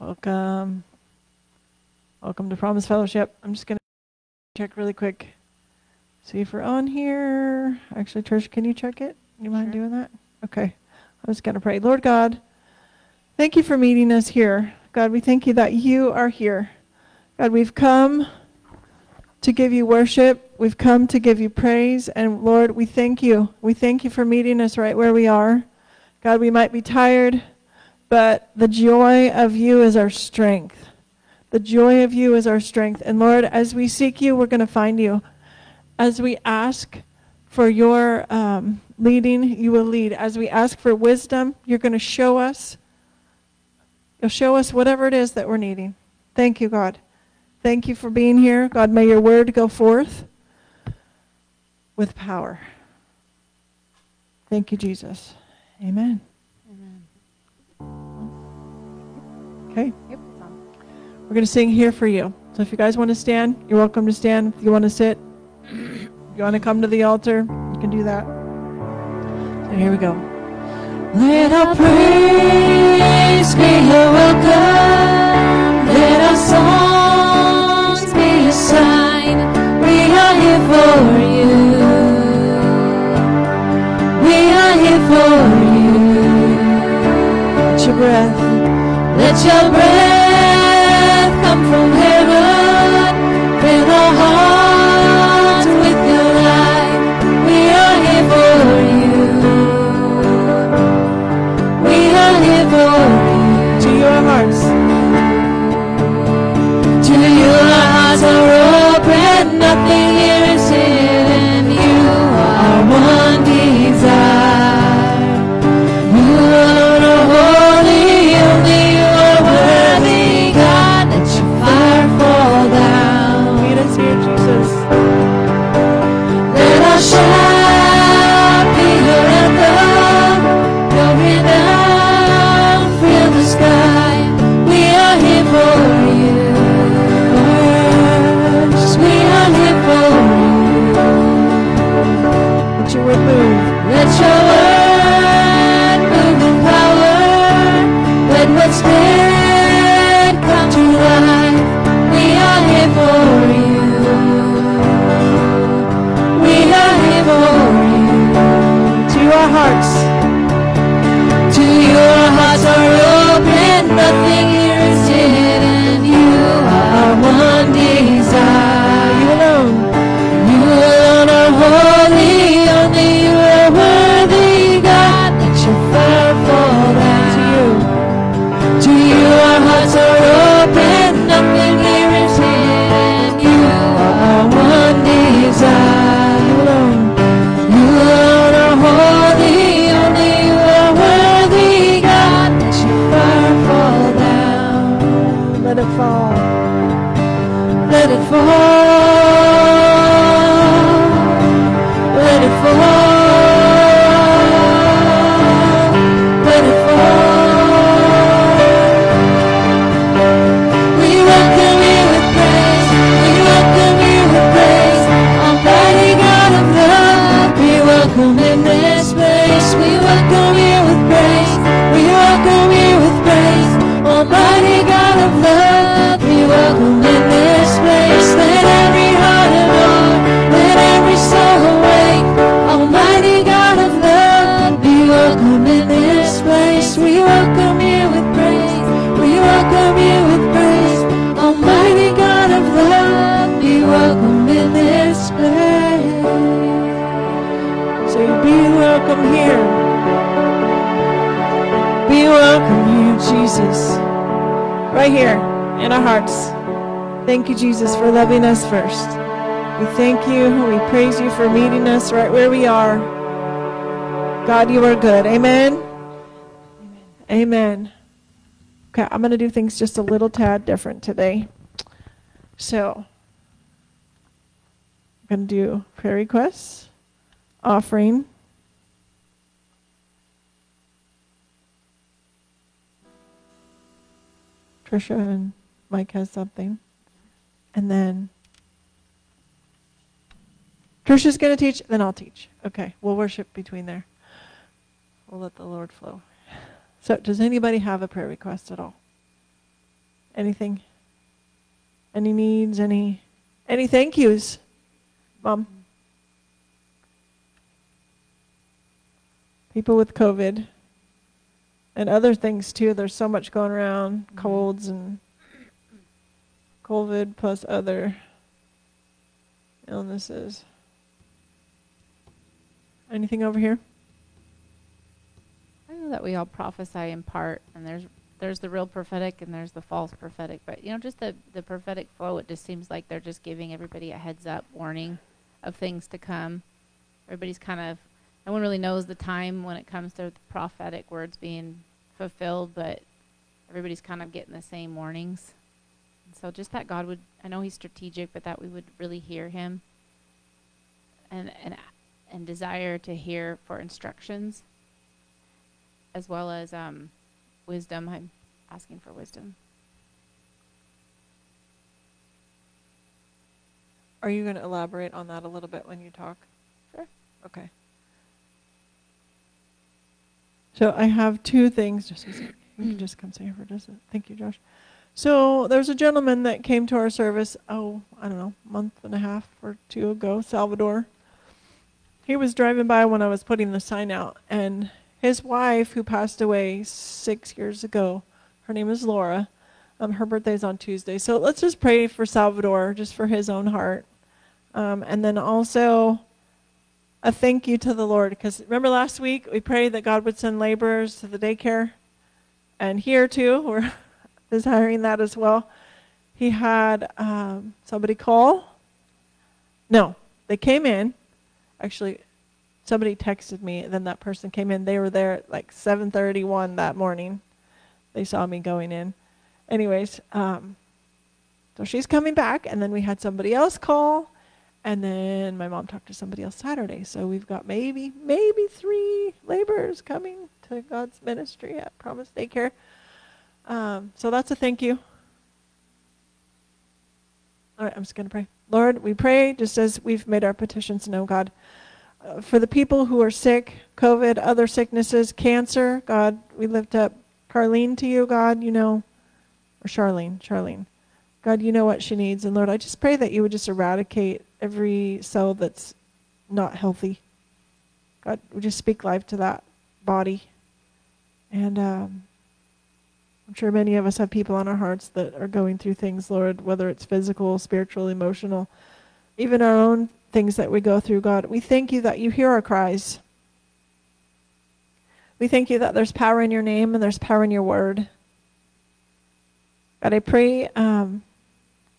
Welcome. Welcome to Promise Fellowship. I'm just going to check really quick. See if we're on here. Actually, Trish, can you check it? You mind Sure. doing that? Okay. I was going to pray. Lord God, thank you for meeting us here. God, we thank you that you are here. God, we've come to give you worship. We've come to give you praise. And Lord, we thank you. We thank you for meeting us right where we are. God, we might be tired, but the joy of you is our strength. The joy of you is our strength. And Lord, as we seek you, we're going to find you. As we ask for your um, leading, you will lead. As we ask for wisdom, you're going to show us. You'll show us whatever it is that we're needing. Thank you, God. Thank you for being here. God, may your word go forth with power. Thank you, Jesus. Amen. Okay. Yep. We're going to sing here for you. So if you guys want to stand, you're welcome to stand. If you want to sit, you want to come to the altar, you can do that. So here we go. Let our praise be a welcome. Let our songs be a sign. We are here for you. We are here for you. Let your breath. Let your breath come from heaven. Fill our hearts with your light. We are here for you. We are here for you. To your hearts. To you our hearts are open. Nothing this place. Say, be welcome here. Be welcome here, Jesus. Right here in our hearts. Thank you, Jesus, for loving us first. We thank you. We praise you for meeting us right where we are. God, you are good. Amen. Amen. Okay, I'm going to do things just a little tad different today. So, going to do prayer requests, offering, Trisha and Mike has something. And then Trisha's going to teach, then I'll teach. Okay, we'll worship between there. We'll let the Lord flow. So, does anybody have a prayer request at all? Anything? Any needs? Any any thank yous, Mom? People with COVID and other things too. There's so much going around, mm-hmm. colds and COVID plus other illnesses. Anything over here? I know that we all prophesy in part, and there's there's the real prophetic and there's the false prophetic. But you know, just the the prophetic flow, it just seems like they're just giving everybody a heads up warning of things to come. Everybody's kind of no one really knows the time when it comes to prophetic words being fulfilled, but everybody's kind of getting the same warnings. And so just that God would I know he's strategic, but that we would really hear him and and and desire to hear for instructions as well as um, wisdom. I'm asking for wisdom. Are you going to elaborate on that a little bit when you talk? Sure. Okay. So I have two things. Just a second. You can just come say over. Does it? Thank you, Josh. So there's a gentleman that came to our service. Oh, I don't know, month and a half or two ago, Salvador. He was driving by when I was putting the sign out, and his wife, who passed away six years ago, her name is Laura. Um, her birthday's on Tuesday. So let's just pray for Salvador, just for his own heart. Um, and then also a thank you to the Lord. Because remember last week we prayed that God would send laborers to the daycare? And here too, we're desiring that as well. He had um, somebody call. No, they came in. Actually, somebody texted me then that person came in they were there at like 7.31 that morning they saw me going in anyways um, so she's coming back and then we had somebody else call and then my mom talked to somebody else saturday so we've got maybe maybe three laborers coming to god's ministry at promise daycare um, so that's a thank you all right i'm just going to pray lord we pray just as we've made our petitions known god uh, for the people who are sick, COVID, other sicknesses, cancer, God, we lift up Carlene to you, God, you know, or Charlene, Charlene. God, you know what she needs. And Lord, I just pray that you would just eradicate every cell that's not healthy. God, we just speak life to that body. And um, I'm sure many of us have people on our hearts that are going through things, Lord, whether it's physical, spiritual, emotional, even our own things that we go through, God. We thank you that you hear our cries. We thank you that there's power in your name and there's power in your word. God, I pray, um,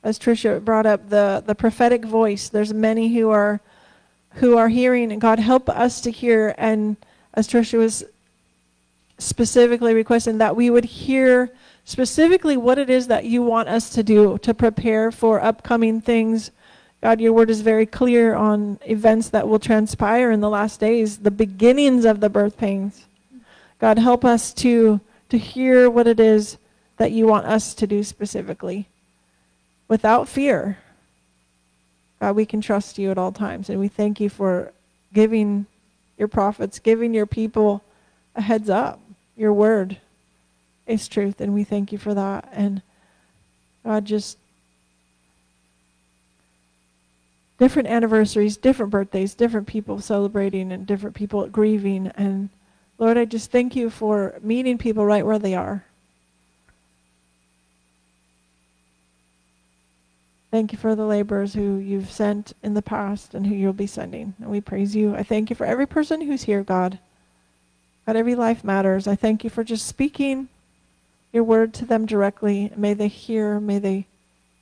as Trisha brought up, the, the prophetic voice. There's many who are who are hearing, and God help us to hear. And as Trisha was specifically requesting, that we would hear specifically what it is that you want us to do to prepare for upcoming things God, your word is very clear on events that will transpire in the last days, the beginnings of the birth pains. God, help us to, to hear what it is that you want us to do specifically without fear. God, we can trust you at all times, and we thank you for giving your prophets, giving your people a heads up. Your word is truth, and we thank you for that. And God, just different anniversaries, different birthdays, different people celebrating, and different people grieving. And Lord, I just thank you for meeting people right where they are. Thank you for the laborers who you've sent in the past and who you'll be sending. And we praise you. I thank you for every person who's here, God. God, every life matters. I thank you for just speaking your word to them directly. May they hear, may they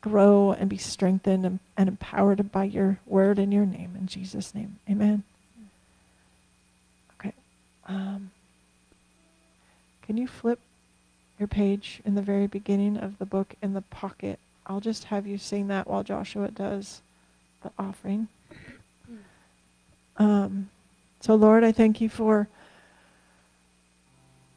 grow and be strengthened and, and empowered by your word and your name. In Jesus' name, amen. Okay. Um, can you flip your page in the very beginning of the book in the pocket? I'll just have you sing that while Joshua does the offering. Um, so, Lord, I thank you for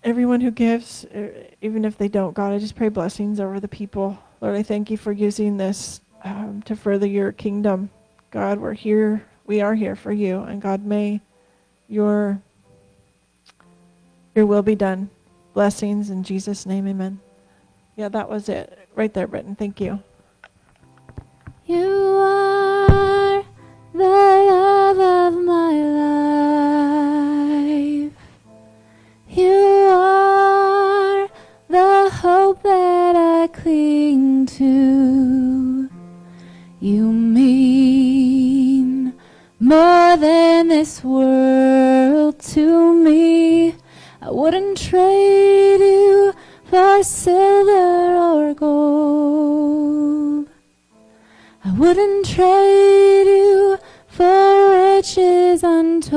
everyone who gives, uh, even if they don't, God, I just pray blessings over the people Lord, I thank you for using this um, to further your kingdom. God, we're here. We are here for you. And God, may your, your will be done. Blessings in Jesus' name, amen. Yeah, that was it. Right there, Britton. Thank you. You are the love of my life. You are the hope that I cling to. You mean more than this world to me. I wouldn't trade you for silver or gold. I wouldn't trade you for riches untold.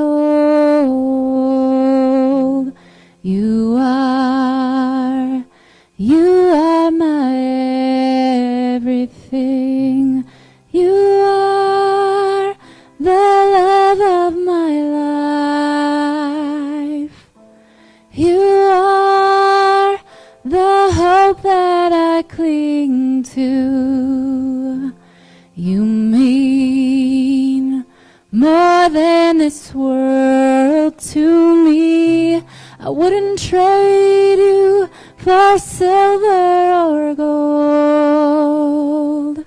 You are, you are my everything. To. You mean more than this world to me. I wouldn't trade you for silver or gold.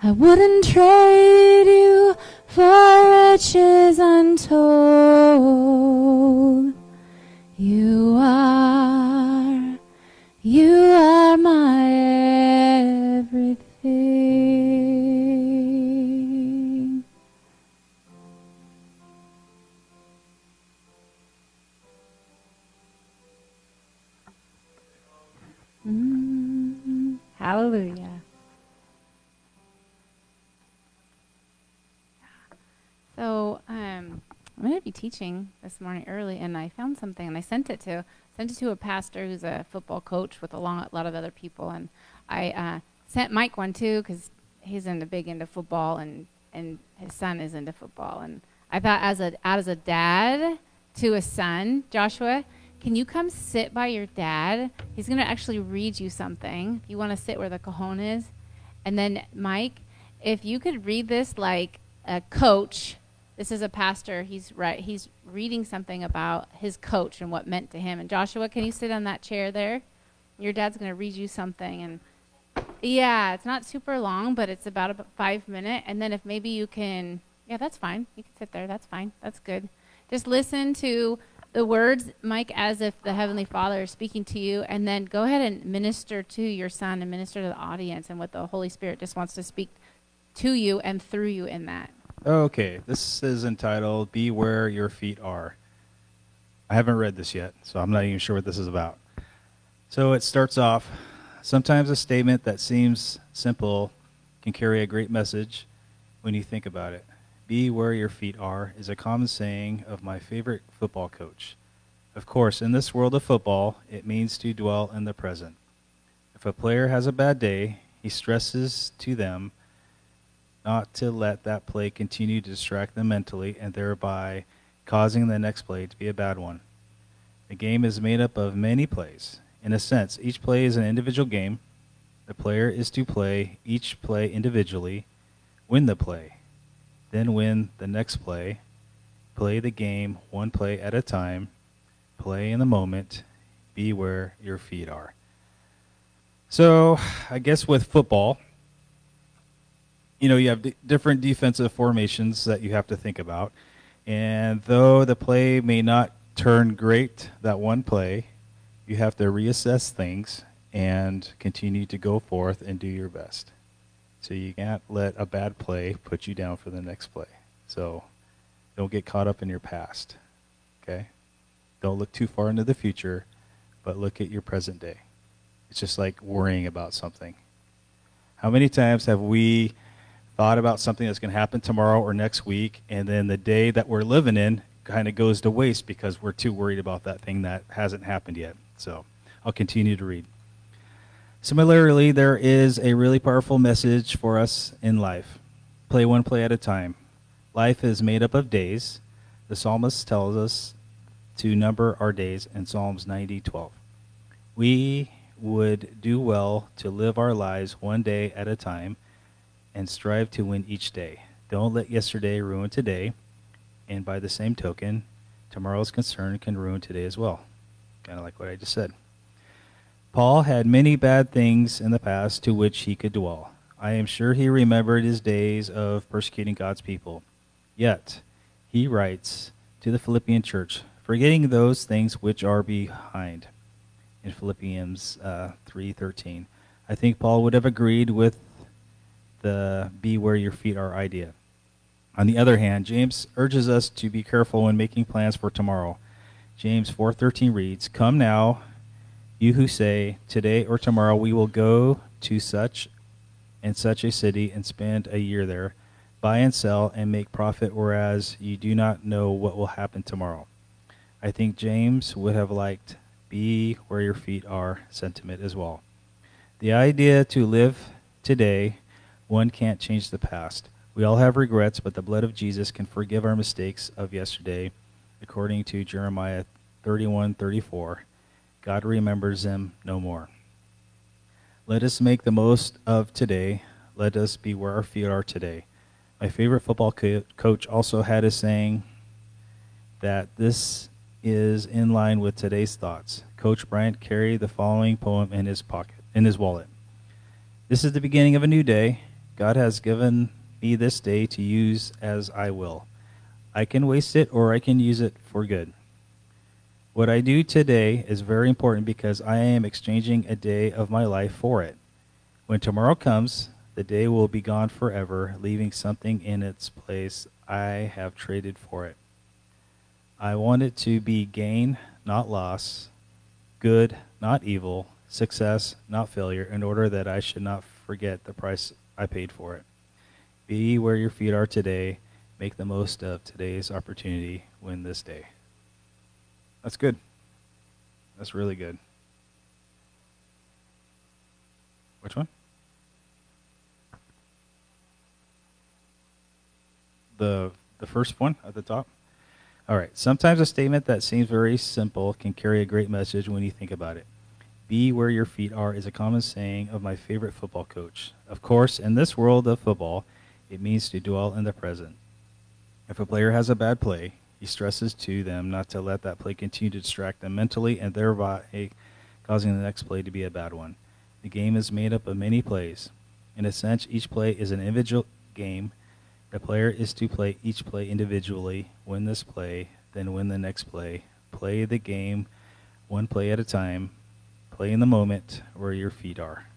I wouldn't trade you for riches untold. You are, you are Hallelujah. So um, I'm going to be teaching this morning early, and I found something, and I sent it to sent it to a pastor who's a football coach with a long, lot of other people, and I uh, sent Mike one too because he's into big into football, and and his son is into football, and I thought as a as a dad to a son, Joshua, can you come sit by your dad? He's going to actually read you something. You want to sit where the cajon is? And then, Mike, if you could read this like a coach, this is a pastor. He's right. He's reading something about his coach and what meant to him. And Joshua, can you sit on that chair there? Your dad's going to read you something, and yeah, it's not super long, but it's about a five minute. And then if maybe you can, yeah, that's fine. You can sit there. That's fine. That's good. Just listen to the words, Mike, as if the Heavenly Father is speaking to you, and then go ahead and minister to your son and minister to the audience and what the Holy Spirit just wants to speak to you and through you in that. Okay, this is entitled Be Where Your Feet Are. I haven't read this yet, so I'm not even sure what this is about. So it starts off Sometimes a statement that seems simple can carry a great message when you think about it. Be where your feet are is a common saying of my favorite football coach. Of course, in this world of football, it means to dwell in the present. If a player has a bad day, he stresses to them not to let that play continue to distract them mentally and thereby causing the next play to be a bad one. The game is made up of many plays. In a sense, each play is an individual game. The player is to play each play individually, win the play, then win the next play, play the game one play at a time, play in the moment, be where your feet are. So, I guess with football, you know, you have d- different defensive formations that you have to think about. And though the play may not turn great that one play, you have to reassess things and continue to go forth and do your best. So you can't let a bad play put you down for the next play. So don't get caught up in your past. Okay? Don't look too far into the future, but look at your present day. It's just like worrying about something. How many times have we thought about something that's going to happen tomorrow or next week, and then the day that we're living in kind of goes to waste because we're too worried about that thing that hasn't happened yet? So I'll continue to read. Similarly, there is a really powerful message for us in life. Play one play at a time. Life is made up of days. The psalmist tells us to number our days in Psalms 90:12. We would do well to live our lives one day at a time and strive to win each day. Don't let yesterday ruin today, and by the same token, tomorrow's concern can ruin today as well. Kind of like what I just said. Paul had many bad things in the past to which he could dwell. I am sure he remembered his days of persecuting God's people. Yet, he writes to the Philippian church, forgetting those things which are behind. In Philippians uh, 3:13, I think Paul would have agreed with the "be where your feet are" idea. On the other hand, James urges us to be careful when making plans for tomorrow. James 4:13 reads, "Come now, you who say, today or tomorrow we will go to such and such a city and spend a year there, buy and sell and make profit whereas you do not know what will happen tomorrow." I think James would have liked be where your feet are sentiment as well. The idea to live today, one can't change the past. We all have regrets, but the blood of Jesus can forgive our mistakes of yesterday, according to Jeremiah 31:34. God remembers them no more. Let us make the most of today. Let us be where our feet are today. My favorite football co- coach also had a saying that this is in line with today's thoughts. Coach Bryant carried the following poem in his pocket, in his wallet. This is the beginning of a new day. God has given me this day to use as I will. I can waste it or I can use it for good. What I do today is very important because I am exchanging a day of my life for it. When tomorrow comes, the day will be gone forever, leaving something in its place I have traded for it. I want it to be gain, not loss, good, not evil, success, not failure, in order that I should not forget the price I paid for it. Be where your feet are today. Make the most of today's opportunity. Win this day. That's good. That's really good. Which one? The the first one at the top. All right. Sometimes a statement that seems very simple can carry a great message when you think about it. Be where your feet are is a common saying of my favorite football coach. Of course, in this world of football, it means to dwell in the present. If a player has a bad play, he stresses to them not to let that play continue to distract them mentally and thereby causing the next play to be a bad one. The game is made up of many plays. In a sense, each play is an individual game. The player is to play each play individually, win this play, then win the next play. Play the game one play at a time. Play in the moment where your feet are.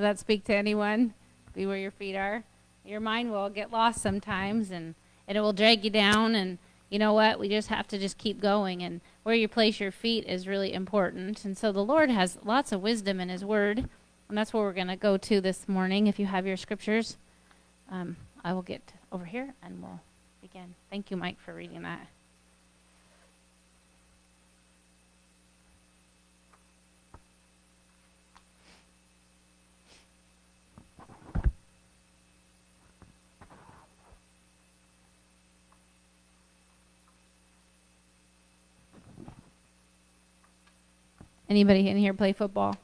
Does that speak to anyone? Be where your feet are. Your mind will get lost sometimes, and, and it will drag you down. And you know what? We just have to just keep going. And where you place your feet is really important. And so the Lord has lots of wisdom in His Word, and that's where we're going to go to this morning. If you have your scriptures, um, I will get over here and we'll begin. Thank you, Mike, for reading that. Anybody in here play football?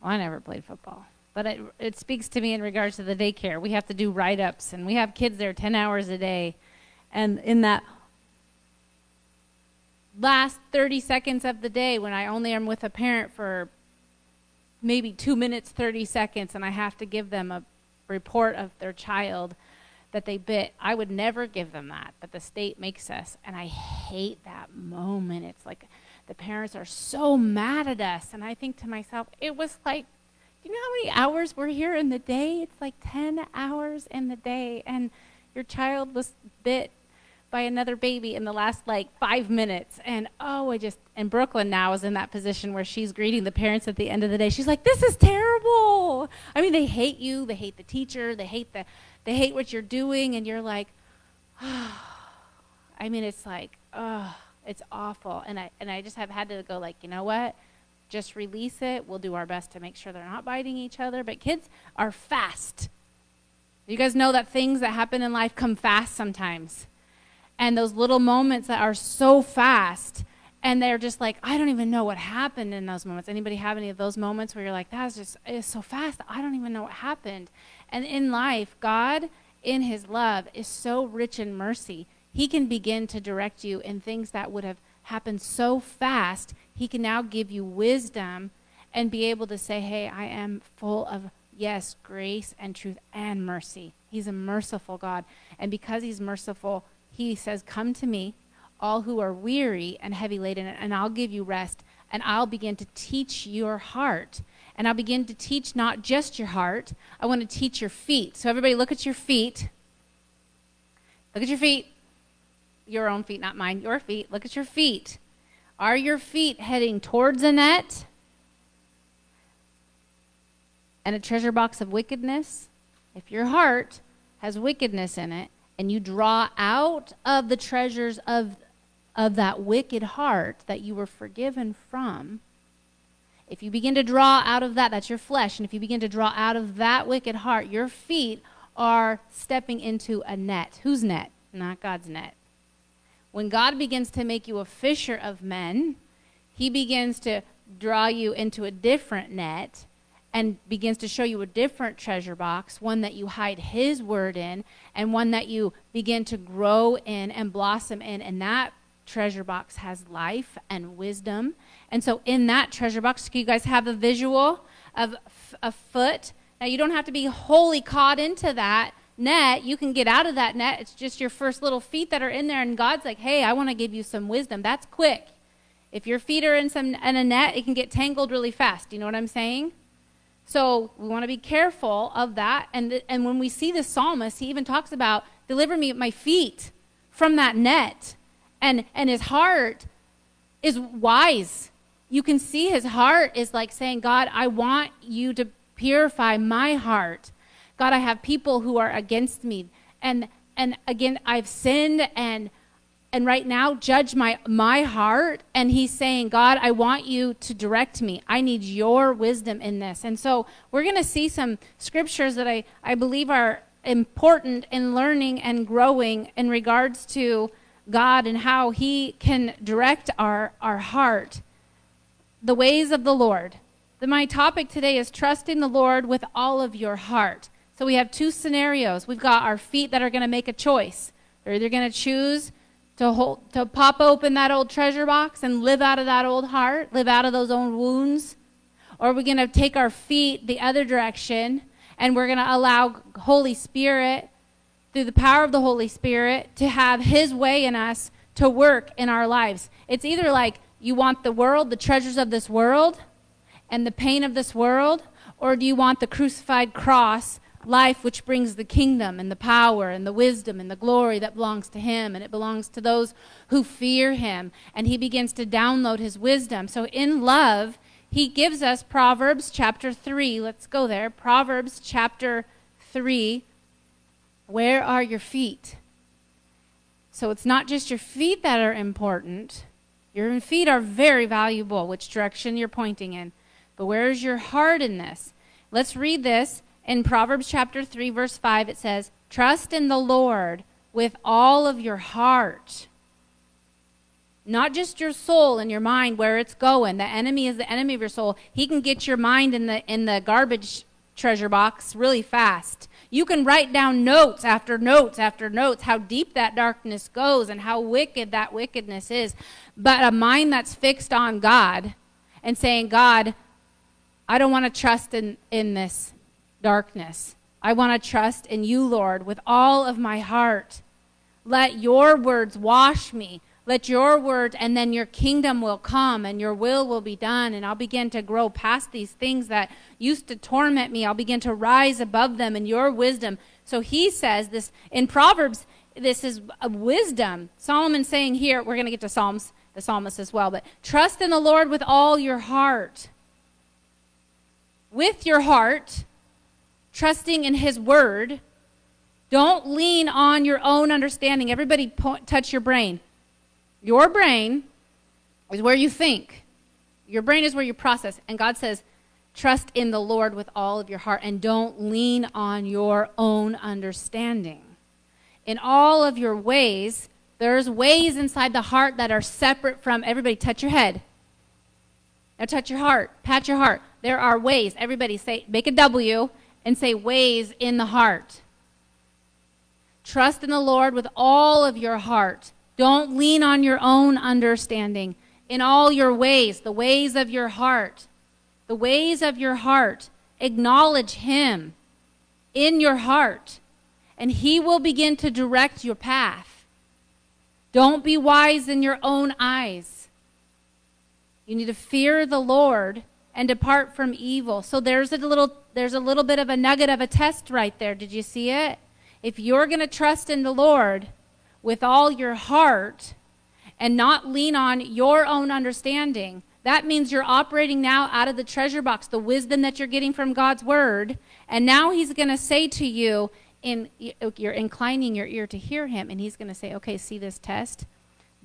Well, I never played football, but it, it speaks to me in regards to the daycare. We have to do write ups, and we have kids there 10 hours a day. And in that last 30 seconds of the day, when I only am with a parent for maybe two minutes, 30 seconds, and I have to give them a report of their child that they bit, I would never give them that, but the state makes us. And I hate that moment. It's like, the parents are so mad at us. And I think to myself, it was like, you know how many hours we're here in the day? It's like 10 hours in the day. And your child was bit by another baby in the last like five minutes. And oh, I just, and Brooklyn now is in that position where she's greeting the parents at the end of the day. She's like, this is terrible. I mean, they hate you, they hate the teacher, they hate the, they hate what you're doing. And you're like, oh. I mean, it's like, oh it's awful. And I and I just have had to go like, you know what? Just release it. We'll do our best to make sure they're not biting each other. But kids are fast. You guys know that things that happen in life come fast sometimes. And those little moments that are so fast and they're just like, I don't even know what happened in those moments. Anybody have any of those moments where you're like, that's just it's so fast. I don't even know what happened. And in life, God in his love is so rich in mercy He can begin to direct you in things that would have happened so fast. He can now give you wisdom and be able to say, Hey, I am full of, yes, grace and truth and mercy. He's a merciful God. And because He's merciful, He says, Come to me, all who are weary and heavy laden, and I'll give you rest. And I'll begin to teach your heart. And I'll begin to teach not just your heart, I want to teach your feet. So, everybody, look at your feet. Look at your feet. Your own feet, not mine. Your feet. Look at your feet. Are your feet heading towards a net and a treasure box of wickedness? If your heart has wickedness in it and you draw out of the treasures of, of that wicked heart that you were forgiven from, if you begin to draw out of that, that's your flesh, and if you begin to draw out of that wicked heart, your feet are stepping into a net. Whose net? Not God's net. When God begins to make you a fisher of men, he begins to draw you into a different net and begins to show you a different treasure box, one that you hide his word in, and one that you begin to grow in and blossom in. And that treasure box has life and wisdom. And so, in that treasure box, can you guys have a visual of a foot? Now, you don't have to be wholly caught into that net. You can get out of that net. It's just your first little feet that are in there. And God's like, hey, I want to give you some wisdom. That's quick. If your feet are in, some, in a net, it can get tangled really fast. Do you know what I'm saying? So we want to be careful of that. And, and when we see the psalmist, he even talks about, deliver me my feet from that net. And, and his heart is wise. You can see his heart is like saying, God, I want you to purify my heart. God, I have people who are against me. And and again, I've sinned and and right now judge my my heart. And he's saying god i want you to direct me. I need your wisdom in this. And so we're going to see some scriptures that i i believe are important in learning and growing in regards to god and how he can direct our our heart. The ways of the lord. My topic today is trusting the lord with all of your heart so we have two scenarios. We've got our feet that are going to make a choice. They're either going to choose to hold, to pop open that old treasure box and live out of that old heart, live out of those old wounds, or we're going to take our feet the other direction and we're going to allow Holy Spirit through the power of the Holy Spirit to have his way in us to work in our lives. It's either like you want the world, the treasures of this world, and the pain of this world, or do you want the crucified cross life which brings the kingdom and the power and the wisdom and the glory that belongs to him and it belongs to those who fear him. And he begins to download his wisdom. So in love he gives us proverbs chapter 3 let's go there. Proverbs chapter 3 where are your feet? So it's not just your feet that are important. Your feet are very valuable which direction you're pointing in. But where is your heart in this? Let's read this in Proverbs chapter 3, verse 5, it says, Trust in the Lord with all of your heart. Not just your soul and your mind where it's going. The enemy is the enemy of your soul. He can get your mind in the in the garbage treasure box really fast. You can write down notes after notes after notes how deep that darkness goes and how wicked that wickedness is. But a mind that's fixed on God and saying, God, I don't want to trust in, in this darkness. I want to trust in you, Lord, with all of my heart. Let your words wash me. Let your word, and then your kingdom will come and your will will be done. And I'll begin to grow past these things that used to torment me. I'll begin to rise above them in your wisdom. So he says this in Proverbs, this is a wisdom. Solomon saying here, we're going to get to Psalms, the psalmist as well, but trust in the Lord with all your heart. With your heart, trusting in His Word. Don't lean on your own understanding. Everybody, touch your brain. Your brain is where you think, your brain is where you process. And God says, trust in the Lord with all of your heart and don't lean on your own understanding. In all of your ways, there's ways inside the heart that are separate from everybody. Touch your head. Now touch your heart. Pat your heart. There are ways. Everybody say, make a W and say ways in the heart. Trust in the Lord with all of your heart. Don't lean on your own understanding. In all your ways, the ways of your heart, the ways of your heart, acknowledge Him in your heart, and He will begin to direct your path. Don't be wise in your own eyes. You need to fear the Lord and depart from evil. So there's a little there's a little bit of a nugget of a test right there. Did you see it? If you're going to trust in the Lord with all your heart and not lean on your own understanding, that means you're operating now out of the treasure box, the wisdom that you're getting from God's word. And now he's going to say to you in you're inclining your ear to hear him and he's going to say, "Okay, see this test?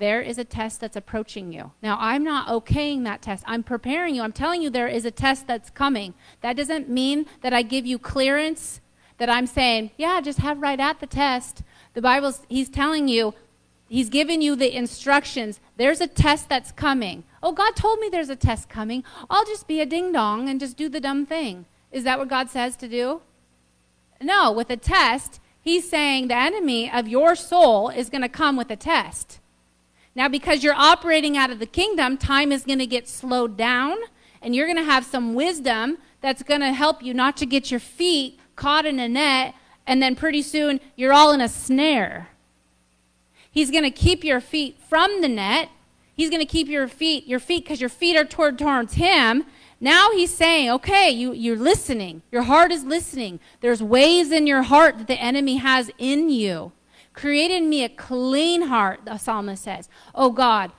There is a test that's approaching you. Now, I'm not okaying that test. I'm preparing you. I'm telling you there is a test that's coming. That doesn't mean that I give you clearance, that I'm saying, yeah, just have right at the test. The Bible's, he's telling you, he's giving you the instructions. There's a test that's coming. Oh, God told me there's a test coming. I'll just be a ding dong and just do the dumb thing. Is that what God says to do? No, with a test, he's saying the enemy of your soul is going to come with a test. Now, because you're operating out of the kingdom, time is going to get slowed down, and you're going to have some wisdom that's going to help you not to get your feet caught in a net, and then pretty soon you're all in a snare. He's going to keep your feet from the net. He's going to keep your feet, your feet, because your feet are toward towards Him. Now he's saying, okay, you, you're listening. Your heart is listening. There's ways in your heart that the enemy has in you. Create in me a clean heart, the psalmist says. Oh God,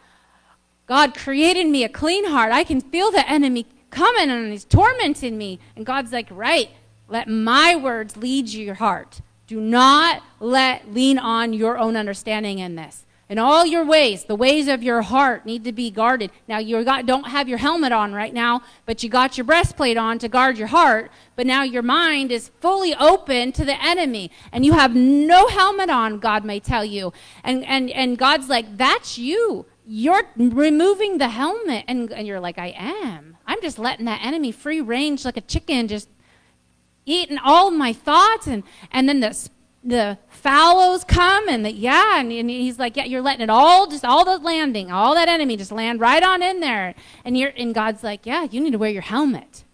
God created me a clean heart. I can feel the enemy coming and he's tormenting me. And God's like, right, let my words lead your heart. Do not let lean on your own understanding in this. In all your ways, the ways of your heart need to be guarded. Now you don't have your helmet on right now, but you got your breastplate on to guard your heart. But now your mind is fully open to the enemy, and you have no helmet on. God may tell you, and and and God's like, "That's you. You're removing the helmet," and, and you're like, "I am. I'm just letting that enemy free range like a chicken, just eating all my thoughts, and and then the the fallows come and the, yeah and, and, he's like yeah you're letting it all just all the landing all that enemy just land right on in there. And you're and god's like yeah you need to wear your helmet.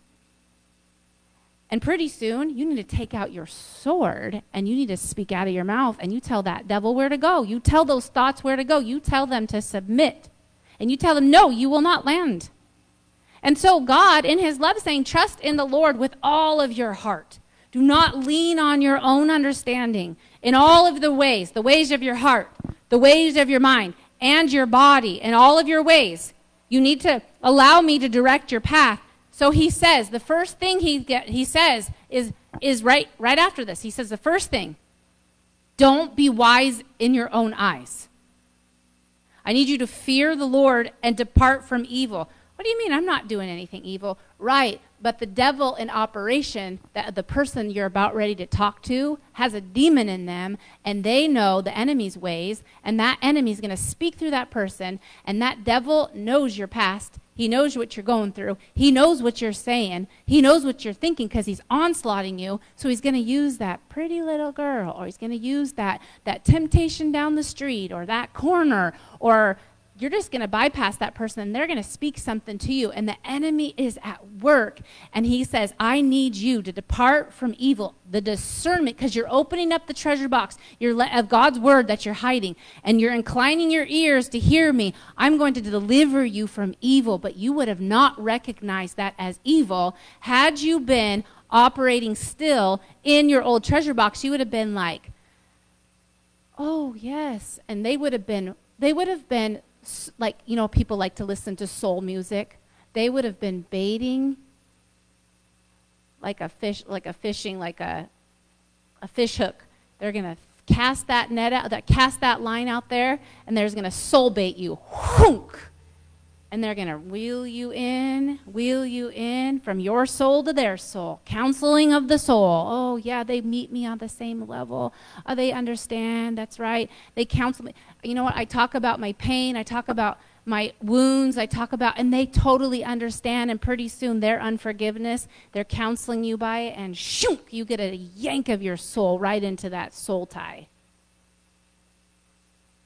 And pretty soon you need to take out your sword and you need to speak out of your mouth and you tell that devil where to go. You tell those thoughts where to go. You tell them to submit. And you tell them no you will not land. And so god in his love saying trust in the lord with all of your heart. Do not lean on your own understanding in all of the ways, the ways of your heart, the ways of your mind, and your body, in all of your ways. You need to allow me to direct your path. So he says, the first thing he, get, he says is, is right, right after this. He says, the first thing, don't be wise in your own eyes. I need you to fear the Lord and depart from evil. What do you mean? I'm not doing anything evil. Right, but the devil in operation, that the person you're about ready to talk to, has a demon in them, and they know the enemy's ways, and that enemy's going to speak through that person, and that devil knows your past. He knows what you're going through. He knows what you're saying. He knows what you're thinking because he's onslaughting you. So he's going to use that pretty little girl, or he's going to use that, that temptation down the street, or that corner, or you're just going to bypass that person and they're going to speak something to you. And the enemy is at work. And he says, I need you to depart from evil, the discernment, because you're opening up the treasure box of God's word that you're hiding. And you're inclining your ears to hear me. I'm going to deliver you from evil. But you would have not recognized that as evil had you been operating still in your old treasure box. You would have been like, oh, yes. And they would have been. They would have been like you know people like to listen to soul music. They would have been baiting like a fish like a fishing like a a fish hook. They're going to cast that net out that cast that line out there and they're going to soul bait you. Hoonk! And they're going to wheel you in, wheel you in from your soul to their soul. Counseling of the soul. Oh, yeah, they meet me on the same level. Oh, they understand. That's right. They counsel me. You know what? I talk about my pain. I talk about my wounds. I talk about, and they totally understand. And pretty soon, their unforgiveness, they're counseling you by it, and shoot, you get a yank of your soul right into that soul tie.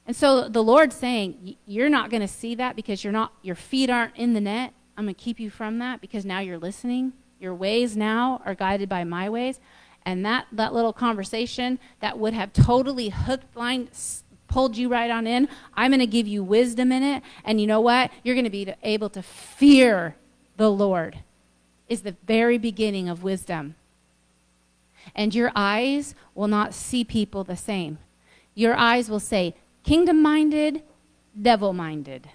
And so the Lord's saying, You're not going to see that because you're not, your feet aren't in the net. I'm going to keep you from that because now you're listening. Your ways now are guided by my ways. And that, that little conversation that would have totally hooked, line, pulled you right on in, I'm going to give you wisdom in it. And you know what? You're going to be able to fear the Lord, is the very beginning of wisdom. And your eyes will not see people the same. Your eyes will say, kingdom minded, devil minded.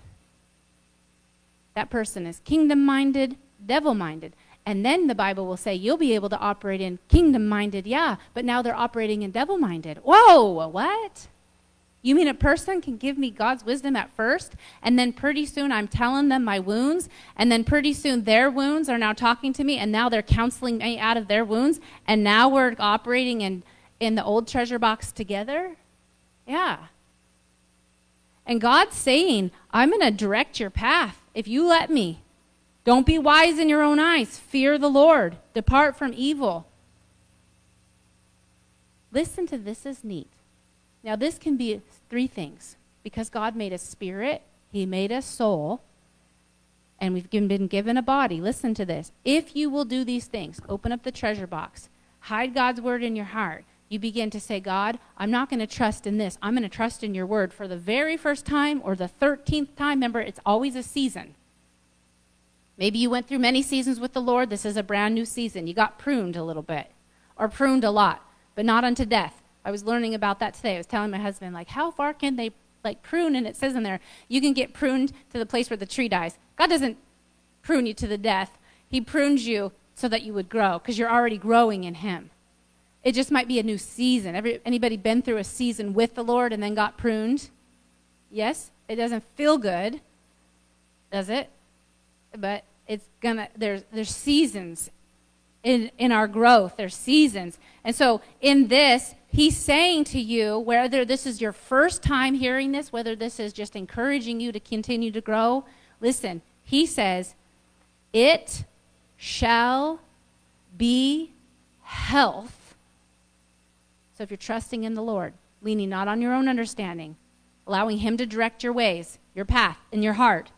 That person is kingdom minded, devil minded. And then the Bible will say you'll be able to operate in kingdom minded, yeah, but now they're operating in devil minded. Whoa, what? You mean a person can give me God's wisdom at first, and then pretty soon I'm telling them my wounds, and then pretty soon their wounds are now talking to me, and now they're counseling me out of their wounds, and now we're operating in, in the old treasure box together? Yeah. And God's saying, I'm going to direct your path if you let me. Don't be wise in your own eyes. Fear the Lord. Depart from evil. Listen to this is neat. Now, this can be three things because God made a spirit, He made a soul, and we've been given a body. Listen to this. If you will do these things, open up the treasure box, hide God's word in your heart, you begin to say, God, I'm not going to trust in this. I'm going to trust in your word for the very first time or the 13th time. Remember, it's always a season. Maybe you went through many seasons with the Lord. This is a brand new season. You got pruned a little bit or pruned a lot, but not unto death. I was learning about that today. I was telling my husband, like, how far can they like prune? And it says in there, you can get pruned to the place where the tree dies. God doesn't prune you to the death. He prunes you so that you would grow because you're already growing in Him. It just might be a new season. Every, anybody been through a season with the Lord and then got pruned? Yes, it doesn't feel good, does it? But it's gonna. There's there's seasons in in our growth. There's seasons, and so in this, He's saying to you, whether this is your first time hearing this, whether this is just encouraging you to continue to grow, listen. He says, "It shall be health." So if you're trusting in the Lord, leaning not on your own understanding, allowing Him to direct your ways, your path, and your heart,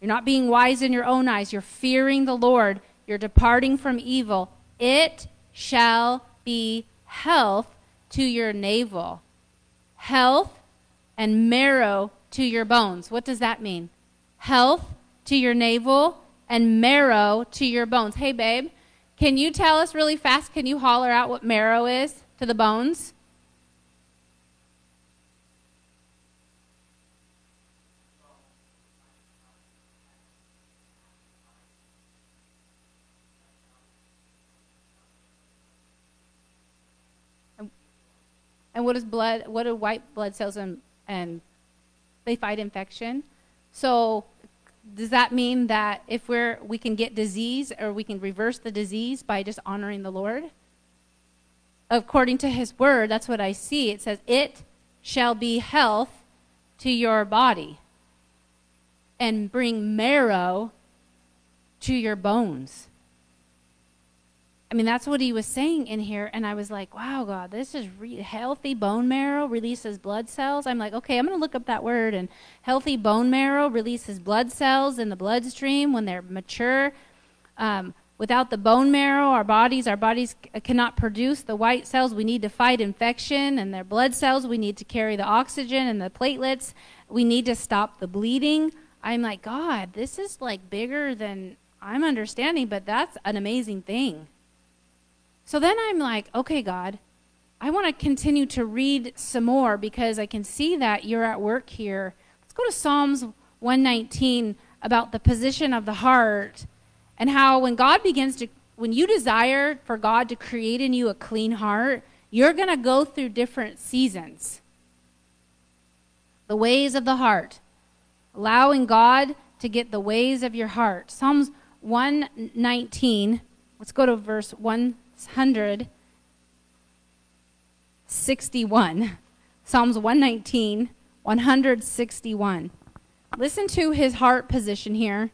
you're not being wise in your own eyes, you're fearing the Lord, you're departing from evil, it shall be health to your navel, health and marrow to your bones. What does that mean? Health to your navel and marrow to your bones. Hey, babe, can you tell us really fast? Can you holler out what marrow is to the bones? And what is blood? What are white blood cells and, and they fight infection? So does that mean that if we're we can get disease or we can reverse the disease by just honoring the Lord? According to his word, that's what I see. It says, It shall be health to your body and bring marrow to your bones. I mean, that's what he was saying in here. And I was like, wow, God, this is healthy bone marrow releases blood cells. I'm like, okay, I'm going to look up that word. And healthy bone marrow releases blood cells in the bloodstream when they're mature. Um, without the bone marrow, our bodies, our bodies c- uh, cannot produce the white cells. We need to fight infection and their blood cells. We need to carry the oxygen and the platelets. We need to stop the bleeding. I'm like, God, this is like bigger than I'm understanding, but that's an amazing thing. So then I'm like, okay, God, I want to continue to read some more because I can see that you're at work here. Let's go to Psalms 119 about the position of the heart and how when God begins to, when you desire for God to create in you a clean heart, you're going to go through different seasons. The ways of the heart, allowing God to get the ways of your heart. Psalms 119, let's go to verse 161. Psalms 119, 161. Listen to his heart position here.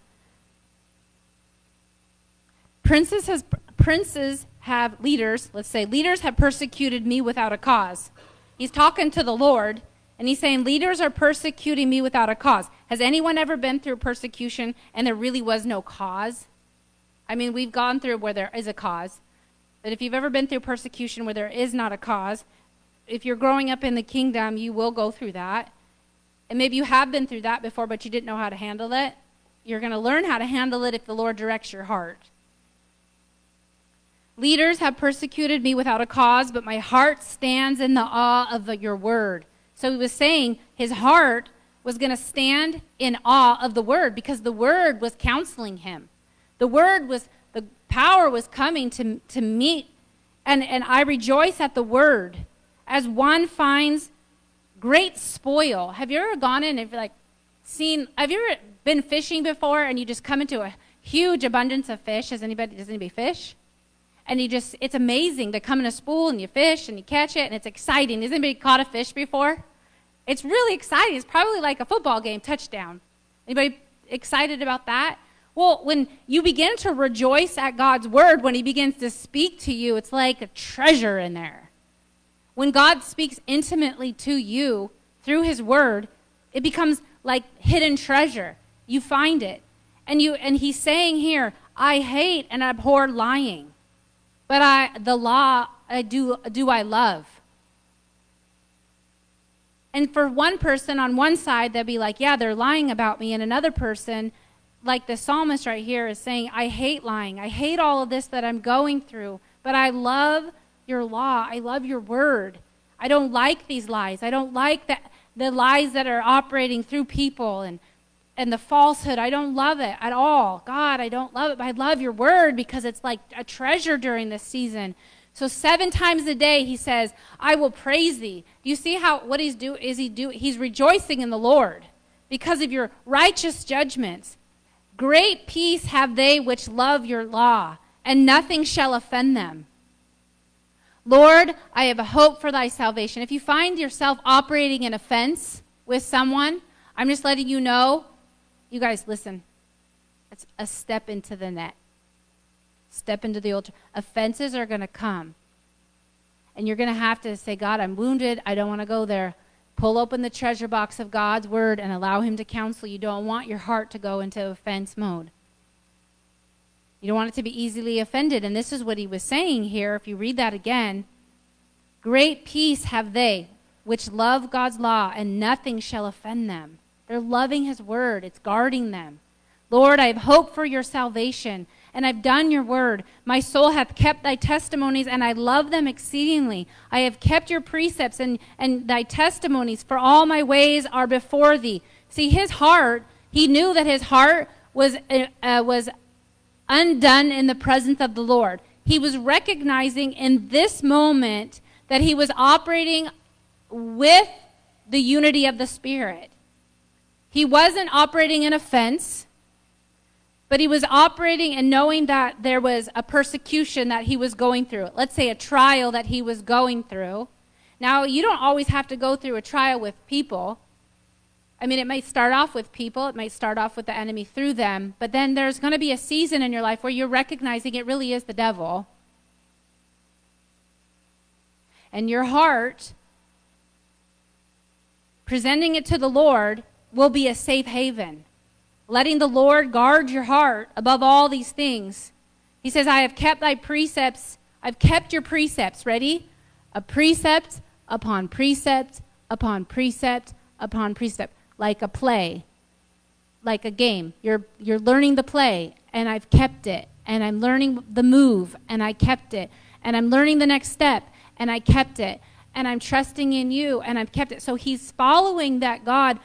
Princes has princes have leaders, let's say leaders have persecuted me without a cause. He's talking to the Lord And he's saying, Leaders are persecuting me without a cause. Has anyone ever been through persecution and there really was no cause? I mean, we've gone through where there is a cause. But if you've ever been through persecution where there is not a cause, if you're growing up in the kingdom, you will go through that. And maybe you have been through that before, but you didn't know how to handle it. You're going to learn how to handle it if the Lord directs your heart. Leaders have persecuted me without a cause, but my heart stands in the awe of the, your word. So he was saying his heart was going to stand in awe of the word because the word was counseling him. The word was, the power was coming to, to meet. And, and I rejoice at the word as one finds great spoil. Have you ever gone in and like seen, have you ever been fishing before and you just come into a huge abundance of fish? Has anybody, does anybody fish? And you just it's amazing. To come in a spool and you fish and you catch it and it's exciting. Has anybody caught a fish before? It's really exciting. It's probably like a football game touchdown. Anybody excited about that? Well when you begin to rejoice at god's word when he begins to speak to you it's like a treasure in there. When god speaks intimately to you through his word it becomes like hidden treasure. You find it. And you and he's saying here i hate and abhor lying but I, the law, I do, do I love? And for one person on one side, they'd be like, yeah, they're lying about me. And another person, like the psalmist right here, is saying, I hate lying. I hate all of this that I'm going through, but I love your law. I love your word. I don't like these lies. I don't like the, the lies that are operating through people and and the falsehood. I don't love it at all. God, I don't love it, but I love your word because it's like a treasure during this season. So seven times a day he says, I will praise thee. Do you see how what he's do is he do he's rejoicing in the Lord because of your righteous judgments. Great peace have they which love your law, and nothing shall offend them. Lord, I have a hope for thy salvation. If you find yourself operating in offense with someone, I'm just letting you know you guys, listen. It's a step into the net. Step into the old. Offenses are going to come. And you're going to have to say, God, I'm wounded. I don't want to go there. Pull open the treasure box of God's word and allow Him to counsel. You don't want your heart to go into offense mode. You don't want it to be easily offended. And this is what he was saying here. If you read that again, great peace have they which love God's law, and nothing shall offend them. They're loving his word, it's guarding them. Lord, I have hope for your salvation, and I've done your word. My soul hath kept thy testimonies, and I love them exceedingly. I have kept your precepts and, and thy testimonies, for all my ways are before thee. See, his heart, he knew that his heart was, uh, uh was undone in the presence of the Lord. He was recognizing in this moment that he was operating with the unity of the Spirit. He wasn't operating in offense, but he was operating and knowing that there was a persecution that he was going through. Let's say a trial that he was going through. Now, you don't always have to go through a trial with people. I mean, it might start off with people, it might start off with the enemy through them, but then there's going to be a season in your life where you're recognizing it really is the devil. And your heart, presenting it to the Lord, will be a safe haven. Letting the Lord guard your heart above all these things. He says, I have kept thy precepts. I've kept your precepts. Ready? A precept upon precept upon precept upon precept. Like a play, like a game. You're, you're learning the play, and I've kept it. And I'm learning the move, and I kept it. And I'm learning the next step, and I kept it. And I'm trusting in you, and I've kept it. So he's following that God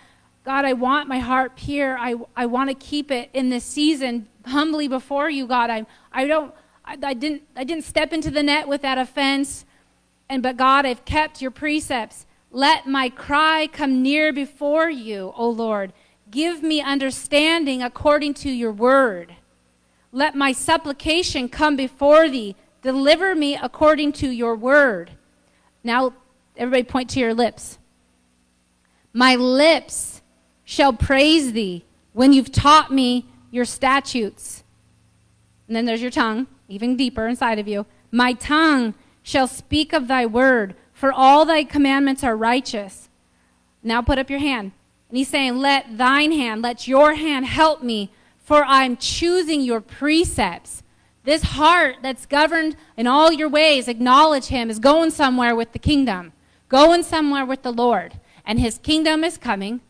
God, I want my heart pure. I, I want to keep it in this season humbly before you, God. I, I don't, I, I, didn't, I didn't step into the net with that offense. And, but God, I've kept your precepts. Let my cry come near before you, O Lord. Give me understanding according to your word. Let my supplication come before thee. Deliver me according to your word. Now, everybody point to your lips. My lips shall praise thee when you've taught me your statutes. And then there's your tongue, even deeper inside of you. My tongue shall speak of thy word, for all thy commandments are righteous. Now put up your hand. And he's saying, Let thine hand, let your hand help me, for I'm choosing your precepts. This heart that's governed in all your ways, acknowledge him, is going somewhere with the kingdom, going somewhere with the Lord. And his kingdom is coming.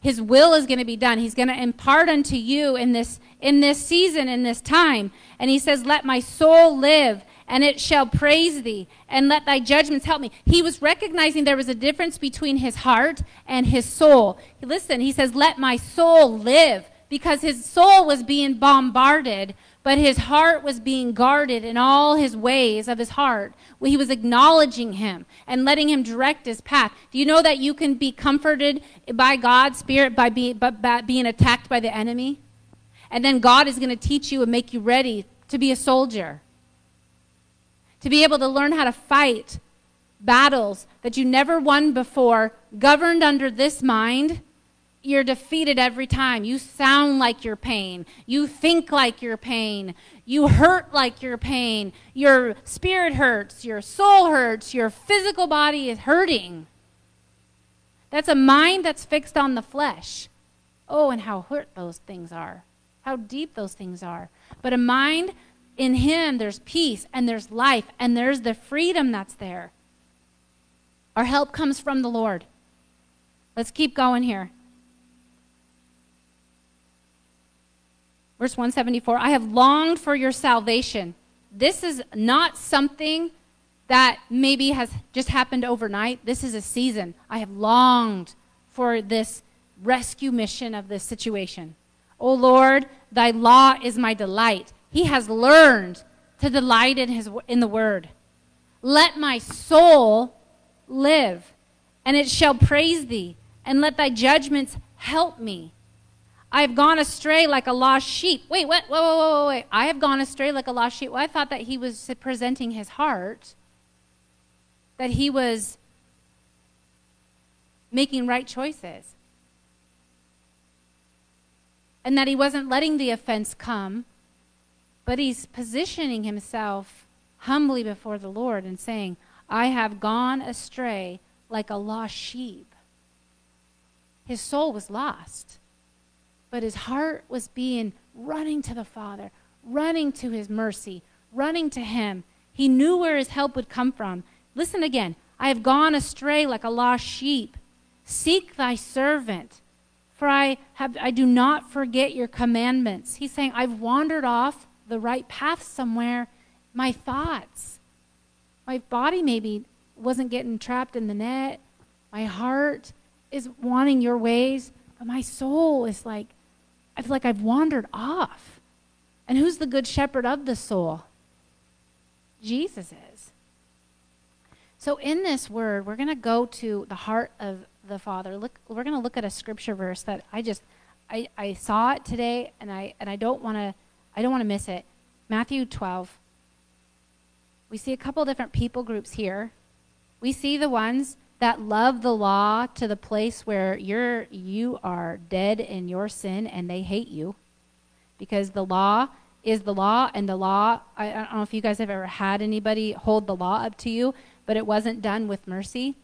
His will is going to be done. He's going to impart unto you in this, in this season, in this time. And he says, Let my soul live and it shall praise thee, and let thy judgments help me. He was recognizing there was a difference between his heart and his soul. Listen, he says, Let my soul live, because his soul was being bombarded, but his heart was being guarded in all his ways of his heart. He was acknowledging him and letting him direct his path. Do you know that you can be comforted by God's Spirit by, be, by being attacked by the enemy? And then God is going to teach you and make you ready to be a soldier to be able to learn how to fight battles that you never won before, governed under this mind, you're defeated every time. You sound like your pain. You think like your pain. You hurt like your pain. Your spirit hurts. Your soul hurts. Your physical body is hurting. That's a mind that's fixed on the flesh. Oh, and how hurt those things are. How deep those things are. But a mind in Him, there's peace and there's life and there's the freedom that's there. Our help comes from the Lord. Let's keep going here. Verse 174 I have longed for your salvation. This is not something that maybe has just happened overnight. This is a season. I have longed for this rescue mission of this situation. O Lord, thy law is my delight. He has learned to delight in, his, in the word. Let my soul live, and it shall praise thee, and let thy judgments help me. I have gone astray like a lost sheep. Wait, what? Whoa, whoa, whoa, whoa, wait. I have gone astray like a lost sheep. Well, I thought that he was presenting his heart, that he was making right choices, and that he wasn't letting the offense come but he's positioning himself humbly before the Lord and saying, I have gone astray like a lost sheep. His soul was lost, but his heart was being running to the Father, running to his mercy, running to him. He knew where his help would come from. Listen again. I have gone astray like a lost sheep. Seek thy servant, for I have I do not forget your commandments. He's saying, I've wandered off the right path somewhere, my thoughts, my body maybe wasn't getting trapped in the net. My heart is wanting your ways, but my soul is like, I feel like I've wandered off. And who's the good shepherd of the soul? Jesus is. So in this word, we're going to go to the heart of the Father. Look, we're going to look at a scripture verse that I just I, I saw it today and I and I don't want to I don't want to miss it. Matthew 12. We see a couple different people groups here. We see the ones that love the law to the place where you're you are dead in your sin and they hate you because the law is the law and the law I, I, don't know if you guys have ever had anybody hold the law up to you but it wasn't done with mercy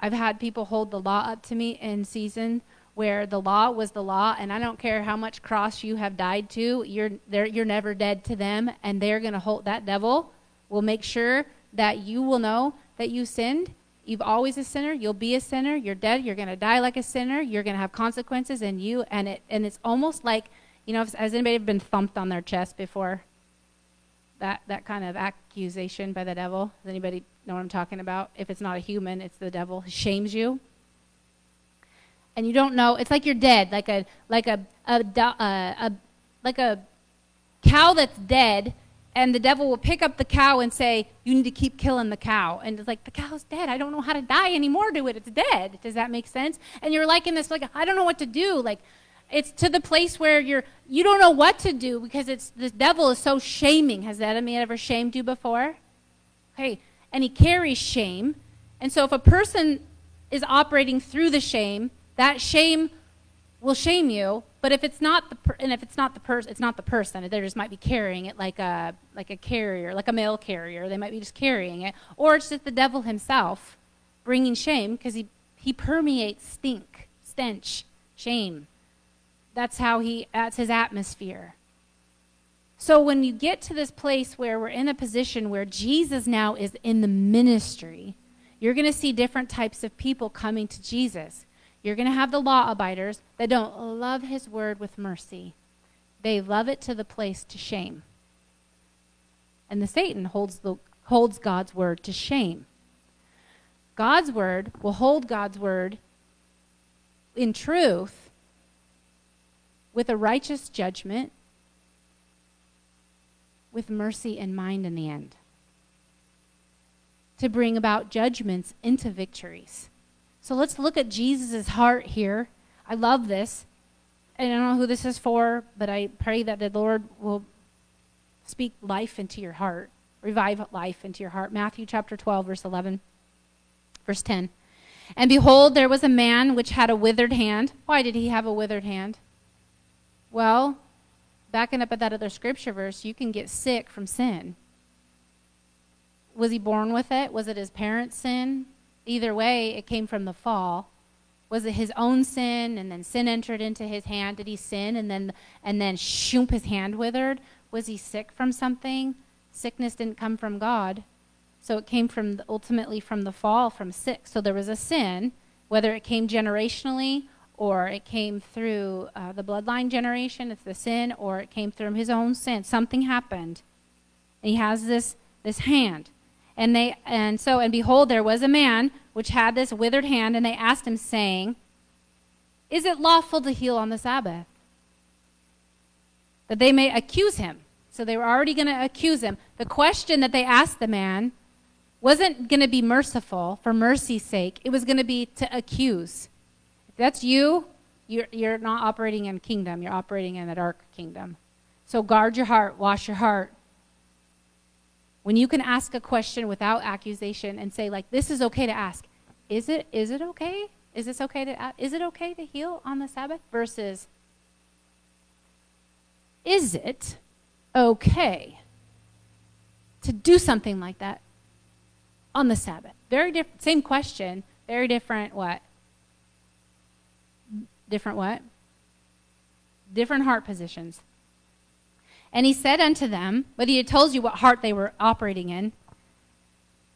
i've had people hold the law up to me in season where the law was the law, and I don't care how much cross you have died to, you're you're never dead to them, and they're going to hold that devil will make sure that you will know that you sinned. You've always a sinner. You'll be a sinner. You're dead. You're going to die like a sinner. You're going to have consequences, and you and it and it's almost like you know. Has anybody been thumped on their chest before? That that kind of accusation by the devil. Does anybody know what I'm talking about? If it's not a human, it's the devil. He shames you and you don't know. It's like you're dead, like a like a a, a, uh, a like a cow that's dead, and the devil will pick up the cow and say, "You need to keep killing the cow." And it's like the cow's dead. I don't know how to die anymore to it. It's dead. Does that make sense? And you're like in this like I don't know what to do. Like it's to the place where you're you don't know what to do because it's the devil is so shaming. Has the enemy ever shamed you before? Okay, and he carries shame. And so if a person is operating through the shame, that shame will shame you but if it's not the per- and if it's not the person it's not the person they just might be carrying it like a like a carrier like a mail carrier they might be just carrying it or it's just the devil himself bringing shame because he He permeates stink, stench, shame. That's how he, that's his atmosphere. So when you get to this place where we're in a position where Jesus now is in the ministry, you're going to see different types of people coming to Jesus. You're going to have the law abiders that don't love his word with mercy. They love it to the place to shame. And the Satan holds the holds God's word to shame. God's word will hold God's word in truth with a righteous judgment with mercy in mind in the end. To bring about judgments into victories. So let's look at Jesus' heart here. I love this. I don't know who this is for, but I pray that the Lord will speak life into your heart, revive life into your heart. Matthew chapter 12, verse 11, verse 10. And behold, there was a man which had a withered hand. Why did he have a withered hand? Well, backing up at that other scripture verse, you can get sick from sin. Was he born with it? Was it his parents' sin? Either way, it came from the fall. Was it his own sin and then sin entered into his hand? Did he sin and then and then shoop his hand withered? Was he sick from something? Sickness didn't come from God. So it came from the, ultimately from the fall from sick. So there was a sin, whether it came generationally or it came through uh, the bloodline generation, it's the sin, or it came through his own sin. Something happened. And he has this this hand. And they and so and behold there was a man which had this withered hand and they asked him saying, Is it lawful to heal on the Sabbath? That they may accuse him. So they were already going to accuse him. The question that they asked the man wasn't going to be merciful for mercy's sake. It was going to be to accuse If that's you, you're, you're not operating in kingdom. You're operating in the dark kingdom. So guard your heart, wash your heart. When you can ask a question without accusation and say, like, this is okay to ask. Is it, is it okay? Is this okay to, uh, is it okay to heal on the Sabbath? Versus, is it okay to do something like that on the Sabbath? Very different, same question, very different what? Different what? Different heart positions. And he said unto them, but he had told you what heart they were operating in,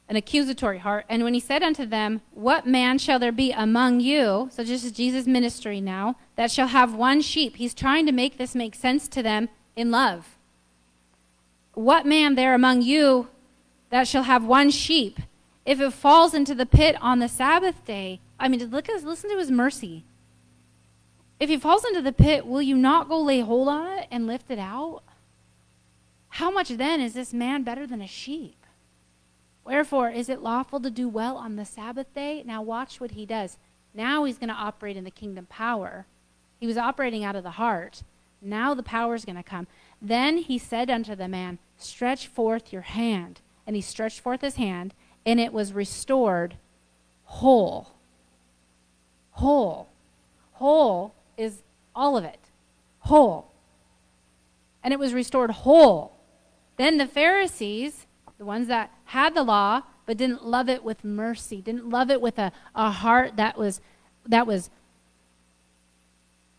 an accusatory heart. And when he said unto them, What man shall there be among you, so this is Jesus' ministry now, that shall have one sheep? He's trying to make this make sense to them in love. What man there among you that shall have one sheep, if it falls into the pit on the Sabbath day? I mean, look at, listen to his mercy. If he falls into the pit, will you not go lay hold on it and lift it out? How much then is this man better than a sheep? Wherefore, is it lawful to do well on the Sabbath day? Now, watch what he does. Now he's going to operate in the kingdom power. He was operating out of the heart. Now the power is going to come. Then he said unto the man, Stretch forth your hand. And he stretched forth his hand, and it was restored whole. Whole. Whole is all of it, whole. And it was restored whole. Then the Pharisees, the ones that had the law but didn't love it with mercy, didn't love it with a, a heart that was that was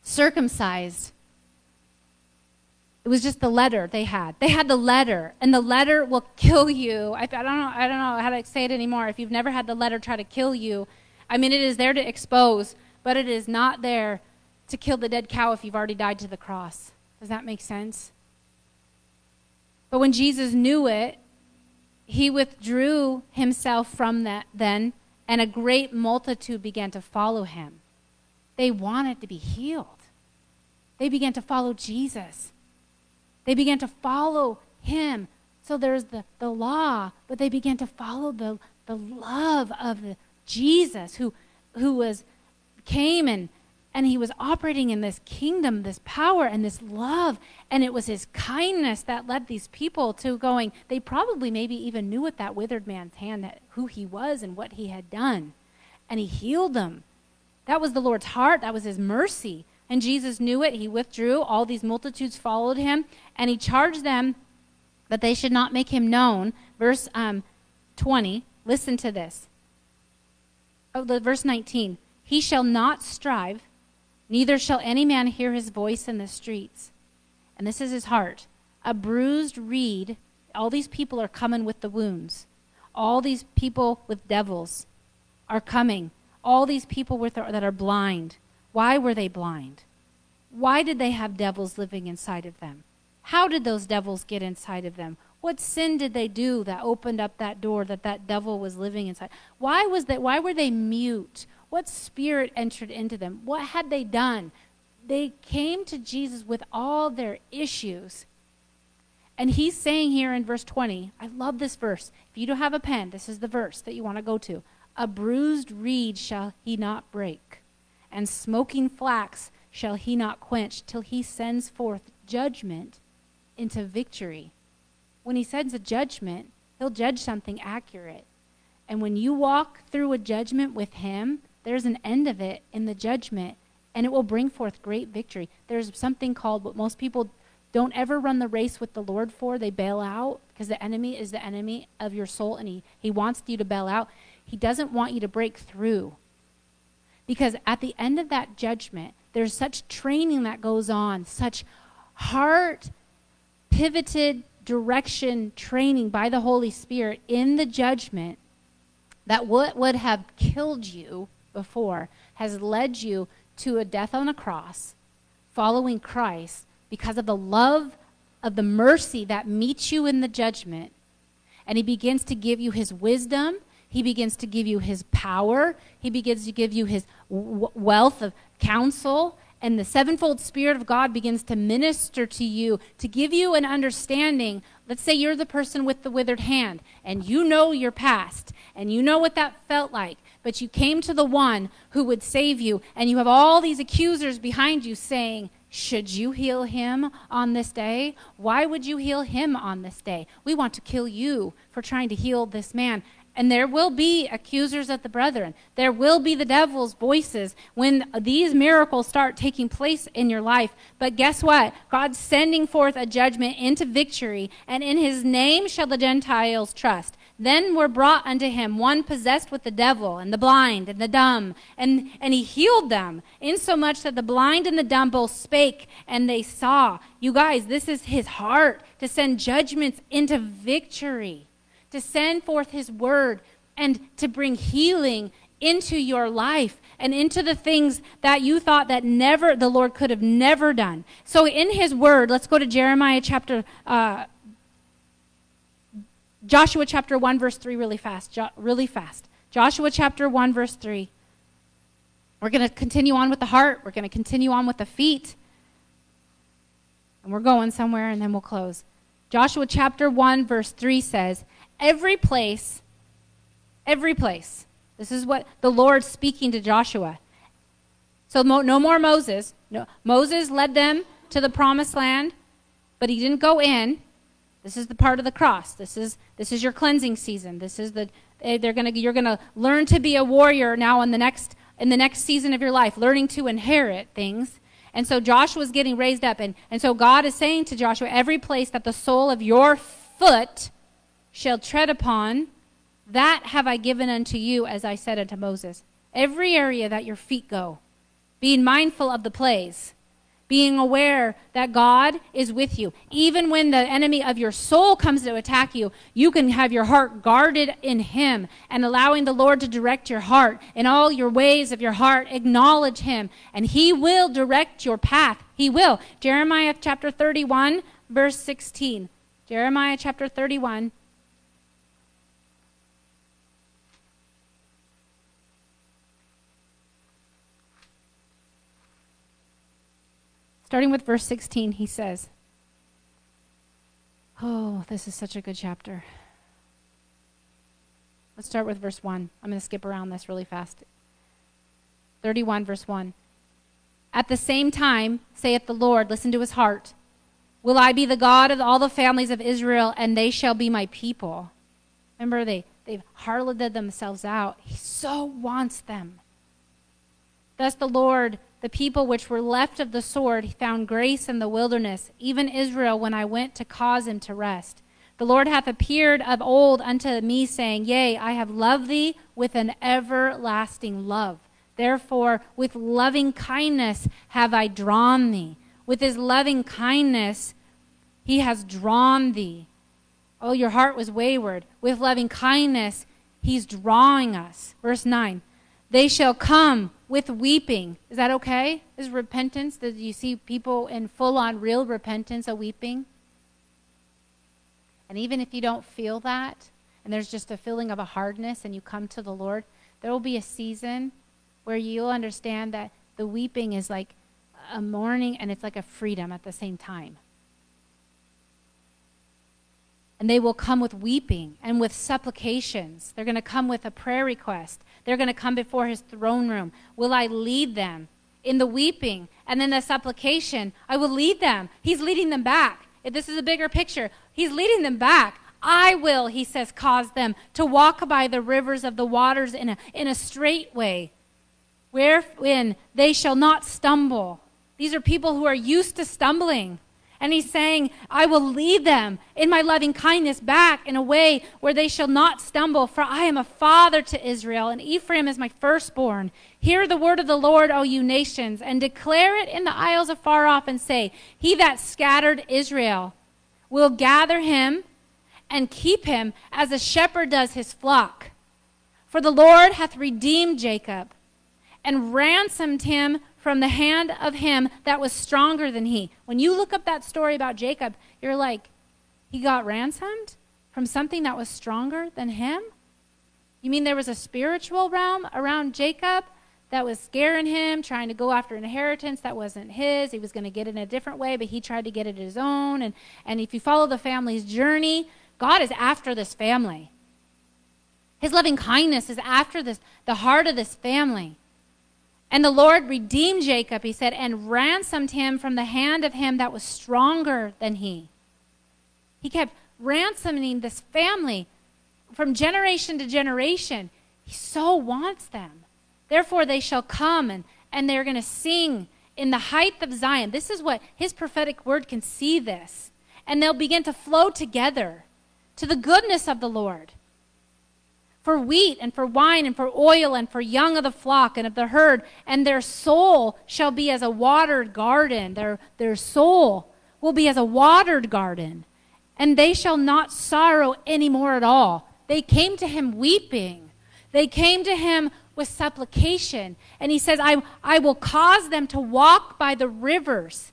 circumcised. It was just the letter they had. They had the letter, and the letter will kill you. I, I, don't know. I don't know how to say it anymore. If you've never had the letter try to kill you, I mean, it is there to expose, but it is not there to kill the dead cow if you've already died to the cross. Does that make sense? But when Jesus knew it, he withdrew himself from that then, and a great multitude began to follow him. They wanted to be healed. They began to follow Jesus. They began to follow him. So there's the, the law, but they began to follow the, the love of the Jesus who, who was came and and he was operating in this kingdom, this power, and this love. And it was his kindness that led these people to going, they probably maybe even knew at that withered man's hand who he was and what he had done. And he healed them. That was the Lord's heart, that was his mercy. And Jesus knew it. He withdrew. All these multitudes followed him. And he charged them that they should not make him known. Verse um, 20, listen to this. oh, the, verse 19. He shall not strive, neither shall any man hear his voice in the streets. And this is his heart. A bruised reed, all these people are coming with the wounds. All these people with devils are coming. All these people with, that are blind. Why were they blind? Why did they have devils living inside of them? How did those devils get inside of them? What sin did they do that opened up that door that that devil was living inside? Why was that why were they mute? What spirit entered into them? What had they done? They came to Jesus with all their issues. And he's saying here in verse 20, I love this verse. If you don't have a pen, this is the verse that you want to go to. A bruised reed shall he not break, and smoking flax shall he not quench, till he sends forth judgment into victory when he sends a judgment, he'll judge something accurate. And when you walk through a judgment with him, there's an end of it in the judgment, and it will bring forth great victory. There's something called what most people don't ever run the race with the Lord for. They bail out because the enemy is the enemy of your soul, and he, he wants you to bail out. He doesn't want you to break through. Because at the end of that judgment, there's such training that goes on, such heart pivoted direction training by the Holy Spirit in the judgment that what would have killed you before has led you to a death on a cross, following Christ because of the love of the mercy that meets you in the judgment. And he begins to give you his wisdom. He begins to give you his power. He begins to give you his wealth of counsel and the sevenfold Spirit of God begins to minister to you, to give you an understanding. Let's say you're the person with the withered hand, and you know your past, and you know what that felt like, but you came to the one who would save you, and you have all these accusers behind you saying, should you heal him on this day? Why would you heal him on this day? We want to kill you for trying to heal this man. And there will be accusers of the brethren. There will be the devil's voices when these miracles start taking place in your life. But guess what? God's sending forth a judgment into victory, and in his name shall the Gentiles trust. Then were brought unto him one possessed with the devil, and the blind, and the dumb, and, and he healed them, insomuch that the blind and the dumb both spake, and they saw. You guys, this is his heart to send judgments into victory to send forth his word and to bring healing into your life and into the things that you thought that never the lord could have never done so in his word let's go to jeremiah chapter uh, joshua chapter 1 verse 3 really fast jo- really fast joshua chapter 1 verse 3 we're going to continue on with the heart we're going to continue on with the feet and we're going somewhere and then we'll close joshua chapter 1 verse 3 says every place, every place. This is what the Lord speaking to Joshua. So no more Moses. No, Moses led them to the promised land, but he didn't go in. This is the part of the cross. This is this is your cleansing season. This is the eh, they're gonna you're gonna learn to be a warrior now in the next in the next season of your life, learning to inherit things. And so Joshua's getting raised up, and, and so God is saying to Joshua, every place that the sole of your foot shall tread upon, that have I given unto you, as I said unto Moses. Every area that your feet go, being mindful of the place, being aware that God is with you. Even when the enemy of your soul comes to attack you, you can have your heart guarded in Him and allowing the Lord to direct your heart in all your ways of your heart. Acknowledge Him, and He will direct your path. He will. Jeremiah chapter 31, verse 16. Jeremiah chapter 31, Starting with verse 16, he says, Oh, this is such a good chapter. Let's start with verse 1. I'm going to skip around this really fast. 31, verse 1. At the same time, saith the Lord, listen to his heart, will I be the God of all the families of Israel, and they shall be my people. Remember, they, they've harloted themselves out. He so wants them. Thus the Lord the people which were left of the sword found grace in the wilderness, even Israel when I went to cause him to rest. The Lord hath appeared of old unto me, saying, Yea, I have loved thee with an everlasting love. Therefore, with loving kindness have I drawn thee. With his loving kindness, he has drawn thee. Oh, your heart was wayward. With loving kindness, he's drawing us. Verse 9 They shall come with weeping. Is that okay? Is repentance? Did you see people in full on real repentance a weeping? And even if you don't feel that, and there's just a feeling of a hardness, and you come to the Lord, there will be a season where you'll understand that the weeping is like a mourning and it's like a freedom at the same time. And they will come with weeping and with supplications. They're going to come with a prayer request. They're going to come before his throne room. Will I lead them in the weeping and then the supplication? I will lead them. He's leading them back. If this is a bigger picture, he's leading them back. I will, he says, cause them to walk by the rivers of the waters in a, in a straight way, wherein they shall not stumble. These are people who are used to stumbling. And he's saying, I will lead them in my loving kindness back in a way where they shall not stumble, for I am a father to Israel, and Ephraim is my firstborn. Hear the word of the Lord, O you nations, and declare it in the isles afar off, and say, He that scattered Israel will gather him and keep him as a shepherd does his flock. For the Lord hath redeemed Jacob and ransomed him from the hand of him that was stronger than he. When you look up that story about Jacob, you're like, he got ransomed from something that was stronger than him? You mean there was a spiritual realm around Jacob that was scaring him, trying to go after an inheritance that wasn't his? He was going to get it in a different way, but he tried to get it his own. And, and if you follow the family's journey, God is after this family. His loving kindness is after this, the heart of this family. And the Lord redeemed Jacob, he said, and ransomed him from the hand of him that was stronger than he. He kept ransoming this family from generation to generation. He so wants them. Therefore, they shall come and, and they're going to sing in the height of Zion. This is what his prophetic word can see this. And they'll begin to flow together to the goodness of the Lord for wheat and for wine and for oil and for young of the flock and of the herd, and their soul shall be as a watered garden. Their, their soul will be as a watered garden, and they shall not sorrow any more at all. They came to him weeping. They came to him with supplication. And he says, I, I will cause them to walk by the rivers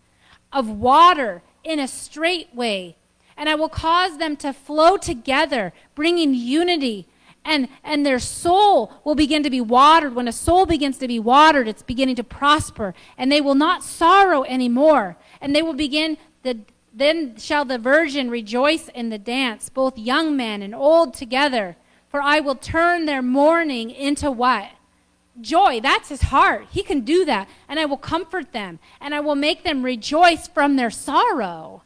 of water in a straight way. And I will cause them to flow together, bringing unity and, and their soul will begin to be watered. When a soul begins to be watered, it's beginning to prosper, and they will not sorrow anymore. And they will begin, the, then shall the virgin rejoice in the dance, both young men and old together. For I will turn their mourning into what? Joy. That's his heart. He can do that. And I will comfort them, and I will make them rejoice from their sorrow.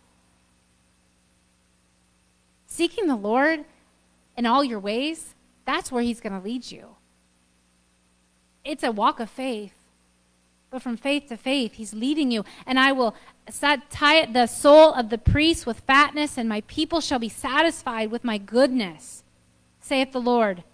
Seeking the Lord in all your ways that's where He's going to lead you. It's a walk of faith. But from faith to faith, He's leading you. And I will tie the soul of the priest with fatness, and my people shall be satisfied with my goodness, saith the Lord.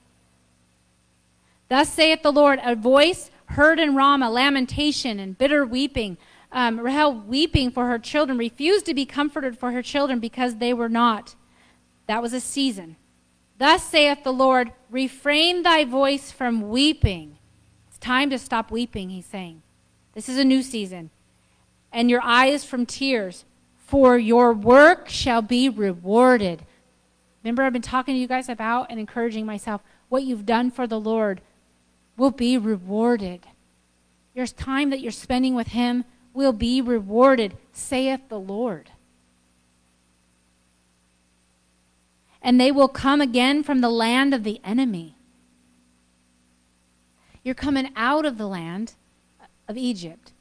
Thus saith the Lord, a voice heard in Ramah, lamentation and bitter weeping. Um, Rahel weeping for her children, refused to be comforted for her children because they were not. That was a season. Thus saith the Lord, refrain thy voice from weeping. It's time to stop weeping, he's saying. This is a new season. And your eyes from tears, for your work shall be rewarded. Remember, I've been talking to you guys about and encouraging myself what you've done for the Lord will be rewarded. Your time that you're spending with Him will be rewarded, saith the Lord. And they will come again from the land of the enemy. You're coming out of the land of Egypt.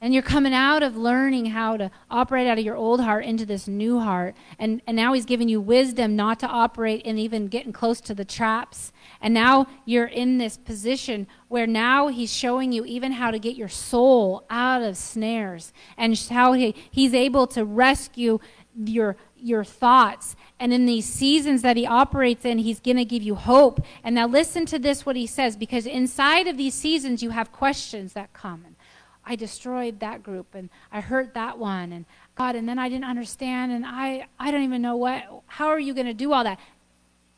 And you're coming out of learning how to operate out of your old heart into this new heart. And, and now he's giving you wisdom not to operate in even getting close to the traps. And now you're in this position where now he's showing you even how to get your soul out of snares and how he, he's able to rescue your your thoughts. And in these seasons that he operates in he's going to give you hope. And now listen to this what he says because inside of these seasons you have questions that come. And i destroyed that group and i hurt that one and god and then i didn't understand and i i don't even know what how are you going to do all that?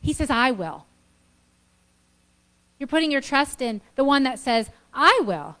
He says i will. You're putting your trust in the one that says i will.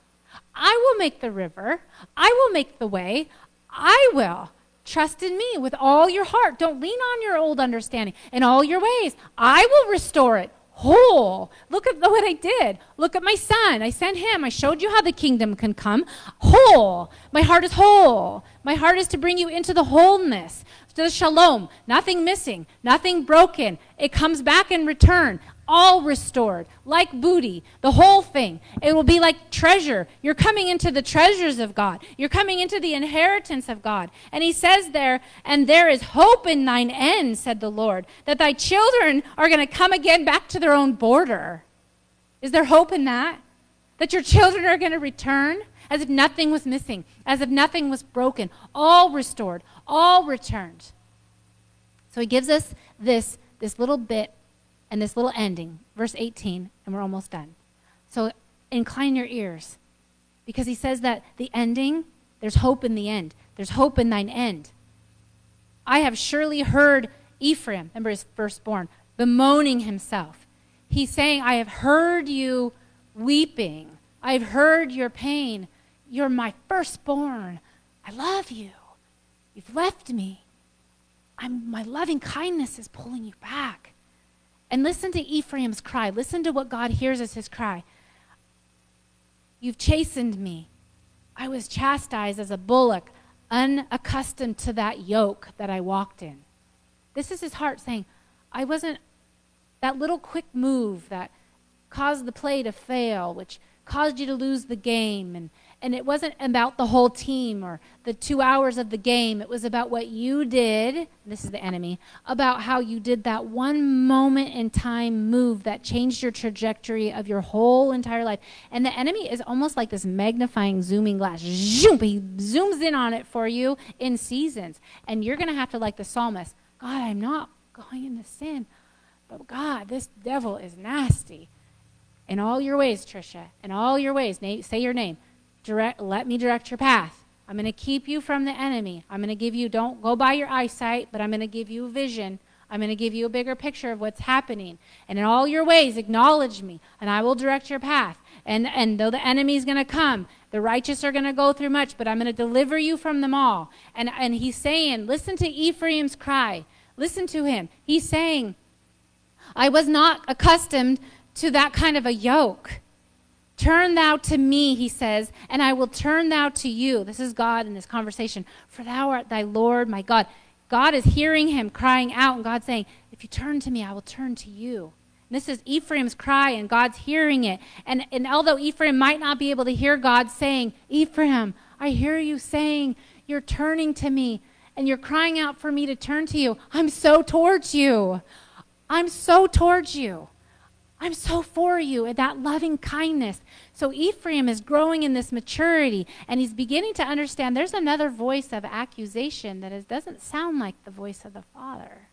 I will make the river. I will make the way. I will Trust in me with all your heart. Don't lean on your old understanding. In all your ways, I will restore it whole. Look at what I did. Look at my son. I sent him. I showed you how the kingdom can come whole. My heart is whole. My heart is to bring you into the wholeness, to the shalom. Nothing missing, nothing broken. It comes back in return all restored, like booty, the whole thing. It will be like treasure. You're coming into the treasures of God. You're coming into the inheritance of God. And he says there, and there is hope in thine end, said the Lord, that thy children are going to come again back to their own border. Is there hope in that? That your children are going to return as if nothing was missing, as if nothing was broken, all restored, all returned. So he gives us this, this little bit and this little ending, verse 18, and we're almost done. So incline your ears because he says that the ending, there's hope in the end. There's hope in thine end. I have surely heard Ephraim, remember his firstborn, bemoaning himself. He's saying, I have heard you weeping. I've heard your pain. You're my firstborn. I love you. You've left me. I'm, my loving kindness is pulling you back. And listen to Ephraim's cry. Listen to what God hears as his cry. You've chastened me. I was chastised as a bullock, unaccustomed to that yoke that I walked in. This is his heart saying, I wasn't that little quick move that caused the play to fail, which caused you to lose the game and and it wasn't about the whole team or the two hours of the game. It was about what you did. This is the enemy. About how you did that one moment in time move that changed your trajectory of your whole entire life. And the enemy is almost like this magnifying, zooming glass. Zoom, he zooms in on it for you in seasons. And you're going to have to, like the psalmist, God, I'm not going into sin. But God, this devil is nasty. In all your ways, Trisha, in all your ways, say your name direct, let me direct your path. I'm going to keep you from the enemy. I'm going to give you, don't go by your eyesight, but I'm going to give you a vision. I'm going to give you a bigger picture of what's happening. And in all your ways, acknowledge me, and I will direct your path. And, and though the enemy is going to come, the righteous are going to go through much, but I'm going to deliver you from them all. And, and he's saying, listen to Ephraim's cry. Listen to him. He's saying, I was not accustomed to that kind of a yoke. Turn thou to me, he says, and I will turn thou to you. This is God in this conversation. For thou art thy Lord, my God. God is hearing him crying out, and God saying, If you turn to me, I will turn to you. And this is Ephraim's cry, and God's hearing it. And, and although Ephraim might not be able to hear God saying, Ephraim, I hear you saying, You're turning to me, and you're crying out for me to turn to you. I'm so towards you. I'm so towards you. I'm so for you, and that loving kindness. So Ephraim is growing in this maturity, and he's beginning to understand there's another voice of accusation that is, doesn't sound like the voice of the Father.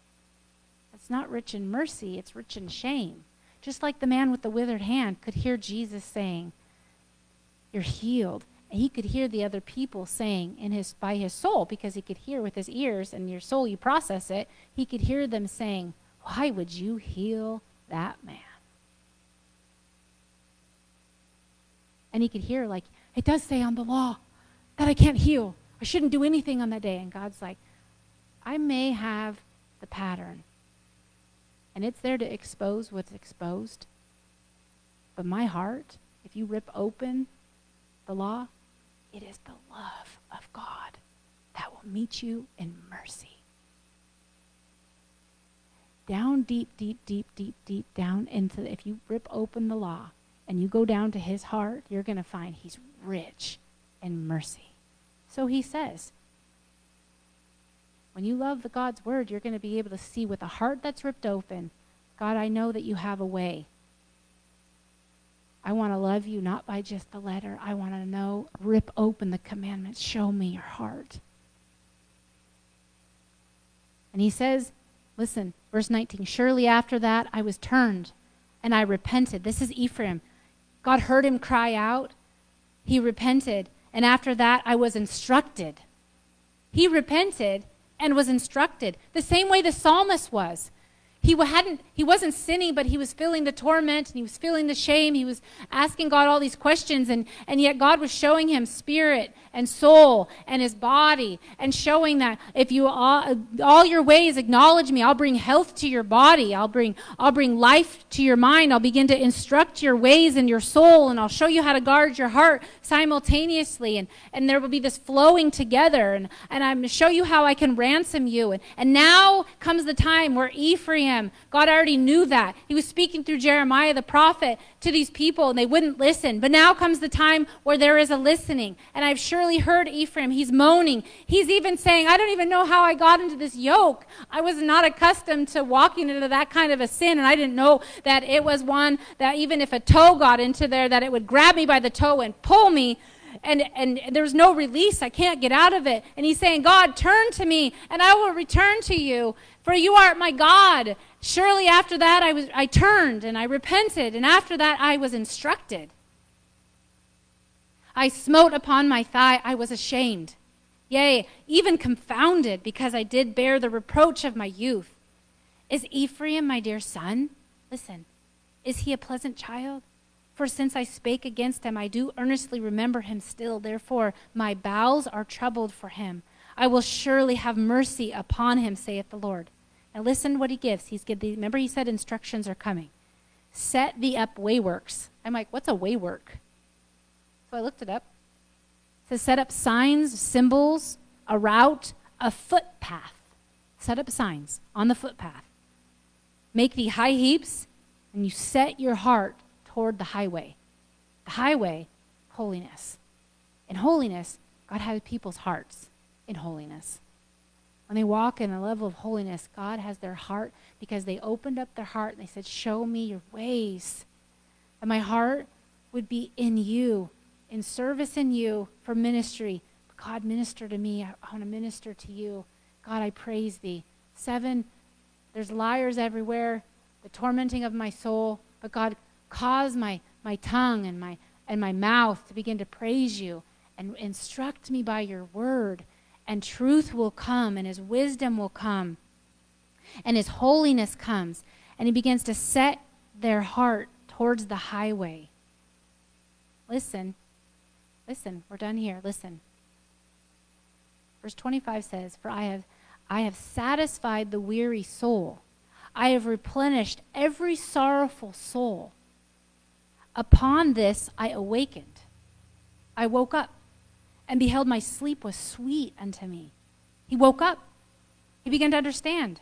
It's not rich in mercy, it's rich in shame. Just like the man with the withered hand could hear Jesus saying, You're healed. And he could hear the other people saying in his by his soul, because he could hear with his ears and your soul you process it, he could hear them saying, Why would you heal that man? And he could hear, like, it does say on the law that I can't heal. I shouldn't do anything on that day. And God's like, I may have the pattern. And it's there to expose what's exposed. But my heart, if you rip open the law, it is the love of God that will meet you in mercy. Down deep, deep, deep, deep, deep down into, if you rip open the law, and you go down to his heart, you're going to find he's rich in mercy. So he says, when you love the God's word, you're going to be able to see with a heart that's ripped open, God, I know that you have a way. I want to love you not by just the letter. I want to know, rip open the commandments, show me your heart. And he says, listen, verse 19, surely after that I was turned and I repented. This is Ephraim. God heard him cry out. He repented. And after that I was instructed. He repented and was instructed. The same way the psalmist was. He hadn't he wasn't sinning, but he was feeling the torment and he was feeling the shame. He was asking God all these questions, and, and yet God was showing him spirit and soul and his body and showing that if you all, all your ways acknowledge me. I'll bring health to your body. I'll bring i'll bring life to your mind. I'll begin to instruct your ways and your soul and i'll show you how to guard your heart simultaneously and and there will be this flowing together and and i'm going to show you how i can ransom you. And and now comes the time where ephraim god already knew that. He was speaking through jeremiah the prophet to these people and they wouldn't listen. But now comes the time where there is a listening and i've sure surely heard Ephraim. He's moaning. He's even saying, I don't even know how I got into this yoke. I was not accustomed to walking into that kind of a sin, and I didn't know that it was one that even if a toe got into there, that it would grab me by the toe and pull me and and there's no release i can't get out of it and he's saying god turn to me and i will return to you for you are my god surely after that i was i turned and i repented and after that i was instructed I smote upon my thigh, I was ashamed, yea, even confounded, because I did bear the reproach of my youth. Is Ephraim my dear son? Listen, is he a pleasant child? For since I spake against him, I do earnestly remember him still. Therefore, my bowels are troubled for him. I will surely have mercy upon him, saith the Lord. Now listen what he gives. He's give the, remember he said instructions are coming. Set thee up waymarks. I'm like, what's a waymark? So I looked it up. It says set up signs, symbols, a route, a footpath. Set up signs on the footpath. Make the high heaps, and you set your heart toward the highway. The highway, holiness. In holiness, God has people's hearts in holiness. When they walk in a level of holiness, God has their heart because they opened up their heart and they said, Show me your ways. And my heart would be in you in service in you for ministry. God, minister to me. I, want to minister to you. God, I praise thee. Seven, there's liars everywhere, the tormenting of my soul. But God, cause my, my tongue and my, and my mouth to begin to praise you and instruct me by your word. And truth will come, and his wisdom will come, and his holiness comes. And he begins to set their heart towards the highway. Listen, Listen, we're done here. Listen. Verse 25 says, For I have, I have satisfied the weary soul, I have replenished every sorrowful soul. Upon this I awakened. I woke up, and beheld my sleep was sweet unto me. He woke up. He began to understand.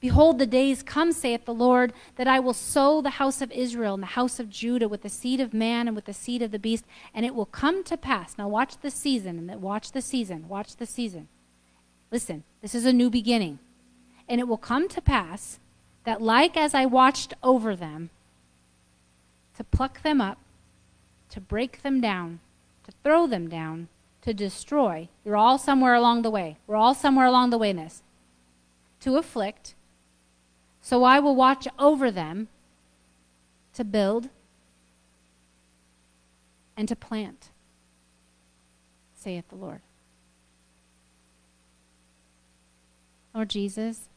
Behold, the days come, saith the Lord, that I will sow the house of Israel and the house of Judah with the seed of man and with the seed of the beast, and it will come to pass. Now, watch the season, and watch the season, watch the season. Listen, this is a new beginning. And it will come to pass that, like as I watched over them, to pluck them up, to break them down, to throw them down, to destroy, you're all somewhere along the way. We're all somewhere along the way in this. To afflict, so I will watch over them to build and to plant, saith the Lord. Lord Jesus,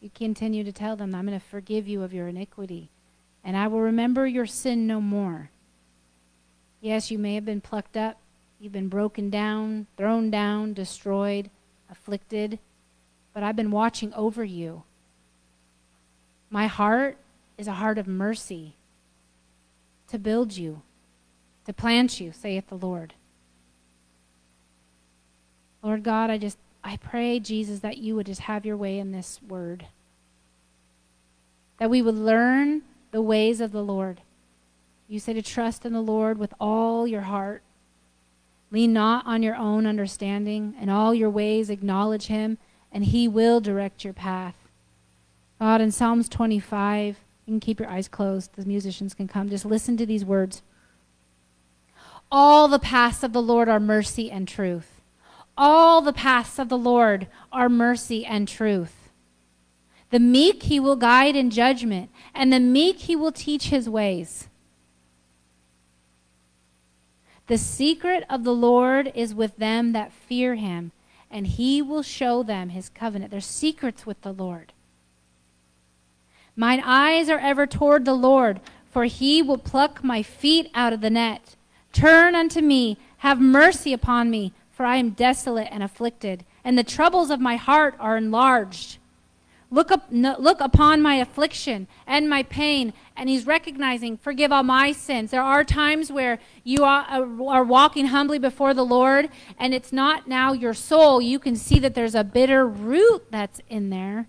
you continue to tell them, I'm going to forgive you of your iniquity, and I will remember your sin no more. Yes, you may have been plucked up, you've been broken down, thrown down, destroyed, afflicted, but I've been watching over you. My heart is a heart of mercy to build you, to plant you, saith the Lord. Lord God, I just I pray, Jesus, that you would just have your way in this word. That we would learn the ways of the Lord. You say to trust in the Lord with all your heart. Lean not on your own understanding. In all your ways acknowledge him, and he will direct your path. God, in Psalms 25, you can keep your eyes closed. The musicians can come. Just listen to these words. All the paths of the Lord are mercy and truth. all the paths of the Lord are mercy and truth. The meek he will guide in judgment, and the meek he will teach his ways. The secret of the Lord is with them that fear him, and he will show them his covenant. There's secrets with the Lord. Mine eyes are ever toward the Lord, for he will pluck my feet out of the net. Turn unto me, have mercy upon me, for I am desolate and afflicted, and the troubles of my heart are enlarged. Look, up, look upon my affliction and my pain. And he's recognizing, forgive all my sins. There are times where you are, uh, are walking humbly before the Lord, and it's not now your soul. You can see that there's a bitter root that's in there.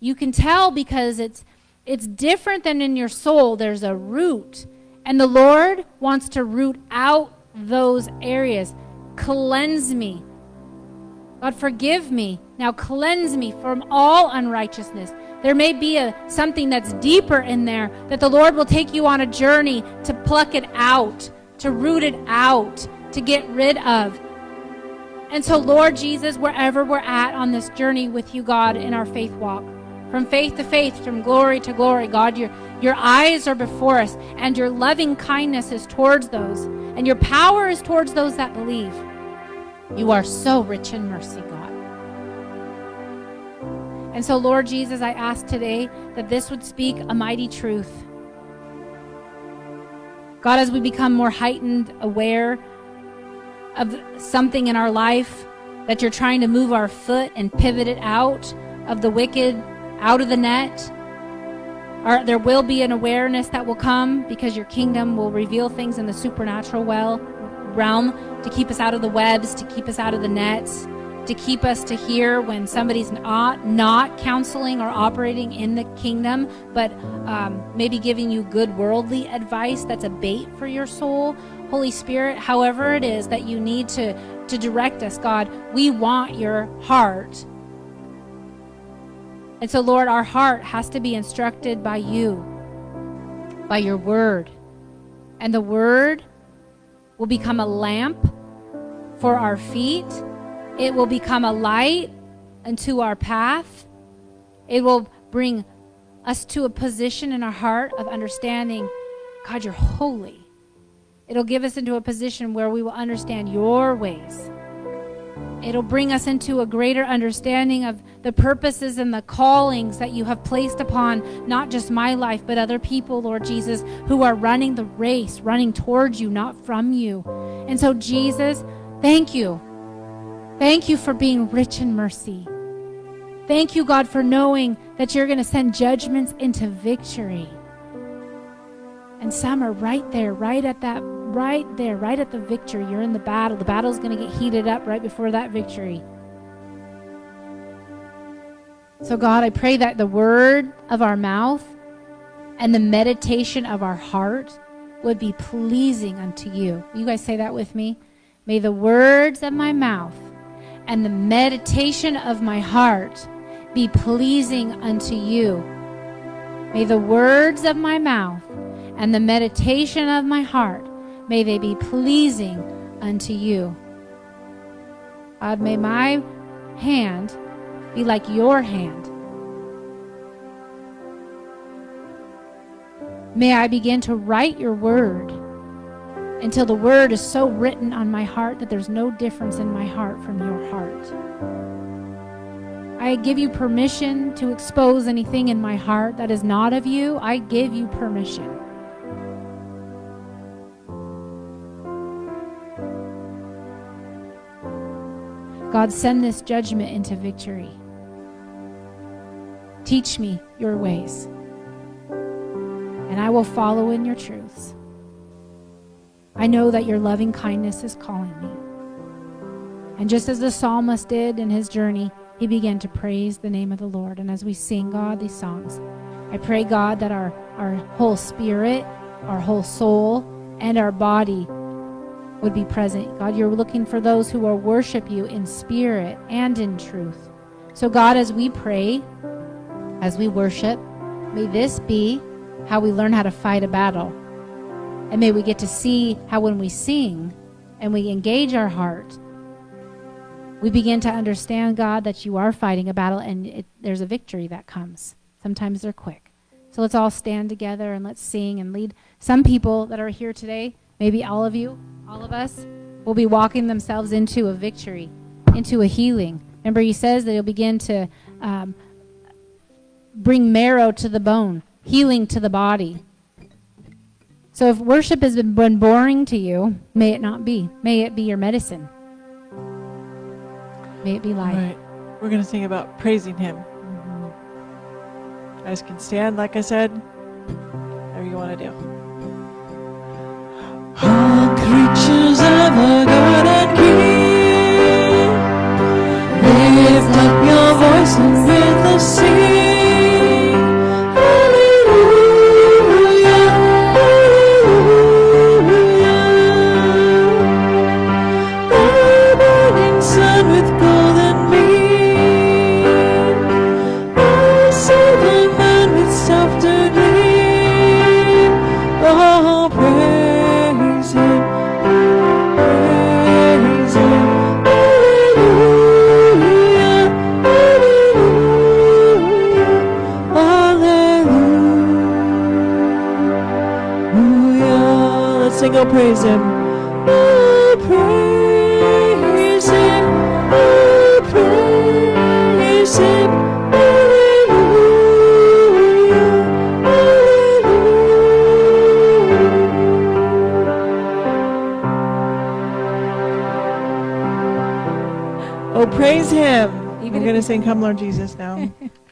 You can tell because it's, it's different than in your soul. There's a root. And the Lord wants to root out those areas. Cleanse me. God, forgive me. Now cleanse me from all unrighteousness. There may be a, something that's deeper in there that the Lord will take you on a journey to pluck it out, to root it out, to get rid of. And so, Lord Jesus, wherever we're at on this journey with you, God, in our faith walk, from faith to faith, from glory to glory, God, your, your eyes are before us, and your loving kindness is towards those, and your power is towards those that believe. You are so rich in mercy, God. And so, Lord Jesus, I ask today that this would speak a mighty truth. God, as we become more heightened, aware of something in our life that you're trying to move our foot and pivot it out of the wicked, out of the net, our, there will be an awareness that will come because your kingdom will reveal things in the supernatural well, realm to keep us out of the webs, to keep us out of the nets to keep us to hear when somebody's not not counseling or operating in the kingdom, but um, maybe giving you good worldly advice that's a bait for your soul. Holy Spirit, however it is that you need to to direct us, God, we want your heart. And so, Lord, our heart has to be instructed by you, by your word. And the word will become a lamp for our feet it will become a light unto our path. It will bring us to a position in our heart of understanding God, you're holy. It'll give us into a position where we will understand your ways. It'll bring us into a greater understanding of the purposes and the callings that you have placed upon not just my life, but other people, Lord Jesus, who are running the race, running towards you, not from you. And so, Jesus, thank you Thank you for being rich in mercy. Thank you, God, for knowing that you're going to send judgments into victory. And some are right there, right at that, right there, right at the victory. You're in the battle. The battle's going to get heated up right before that victory. So, God, I pray that the word of our mouth and the meditation of our heart would be pleasing unto you. You guys say that with me? May the words of my mouth and the meditation of my heart be pleasing unto you. May the words of my mouth and the meditation of my heart, may they be pleasing unto you. God, may my hand be like your hand. May I begin to write your word until the word is so written on my heart that there's no difference in my heart from your heart. I give you permission to expose anything in my heart that is not of you. I give you permission. God, send this judgment into victory. Teach me your ways, and I will follow in your truths. I know that your loving kindness is calling me. And just as the psalmist did in his journey, he began to praise the name of the Lord. And as we sing, God, these songs, I pray, God, that our, our whole spirit, our whole soul, and our body would be present. God, you're looking for those who will worship you in spirit and in truth. So, God, as we pray, as we worship, may this be how we learn how to fight a battle and may we get to see how when we sing and we engage our heart, we begin to understand, God, that you are fighting a battle and it, there's a victory that comes. Sometimes they're quick. So let's all stand together and let's sing and lead. Some people that are here today, maybe all of you, all of us, will be walking themselves into a victory, into a healing. Remember, he says that he'll begin to um, bring marrow to the bone, healing to the body. So if worship has been, boring to you, may it not be. May it be your medicine. May it be life. right. We're going to sing about praising Him. You guys can stand, like I said. Whatever you want to do. Lift up your voice and with us sing. Praise Him. Oh, praise Him, oh, praise Him, Hallelujah, Hallelujah. Oh, praise Him. Even We're going to sing, Come, Lord Jesus, now.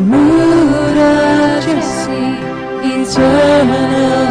Root of Jesse, eternal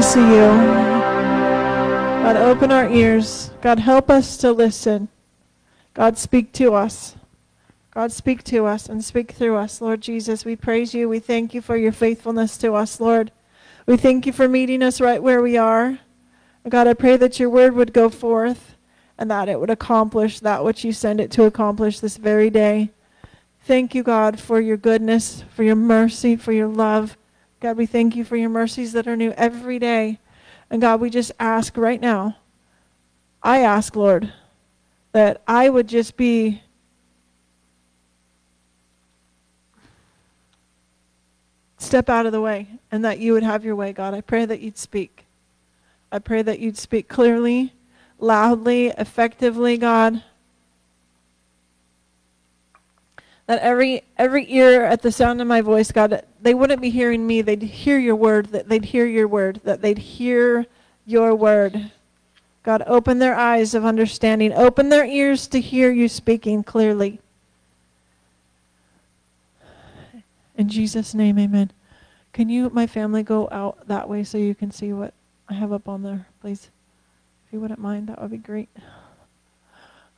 to see you. God, open our ears. God, help us to listen. God, speak to us. God, speak to us and speak through us. Lord Jesus, we praise you. We thank you for your faithfulness to us, Lord. We thank you for meeting us right where we are. God, I pray that your word would go forth and that it would accomplish that which you send it to accomplish this very day. Thank you, God, for your goodness, for your mercy, for your love. God, we thank you for your mercies that are new every day. And God, we just ask right now, I ask, Lord, that I would just be step out of the way and that you would have your way, God. I pray that you'd speak. I pray that you'd speak clearly, loudly, effectively, God. That every every ear at the sound of my voice, God, they wouldn't be hearing me. They'd hear your word, that they'd hear your word, that they'd hear your word. God, open their eyes of understanding. Open their ears to hear you speaking clearly. In Jesus' name, amen. Can you, my family, go out that way so you can see what I have up on there, please? If you wouldn't mind, that would be great.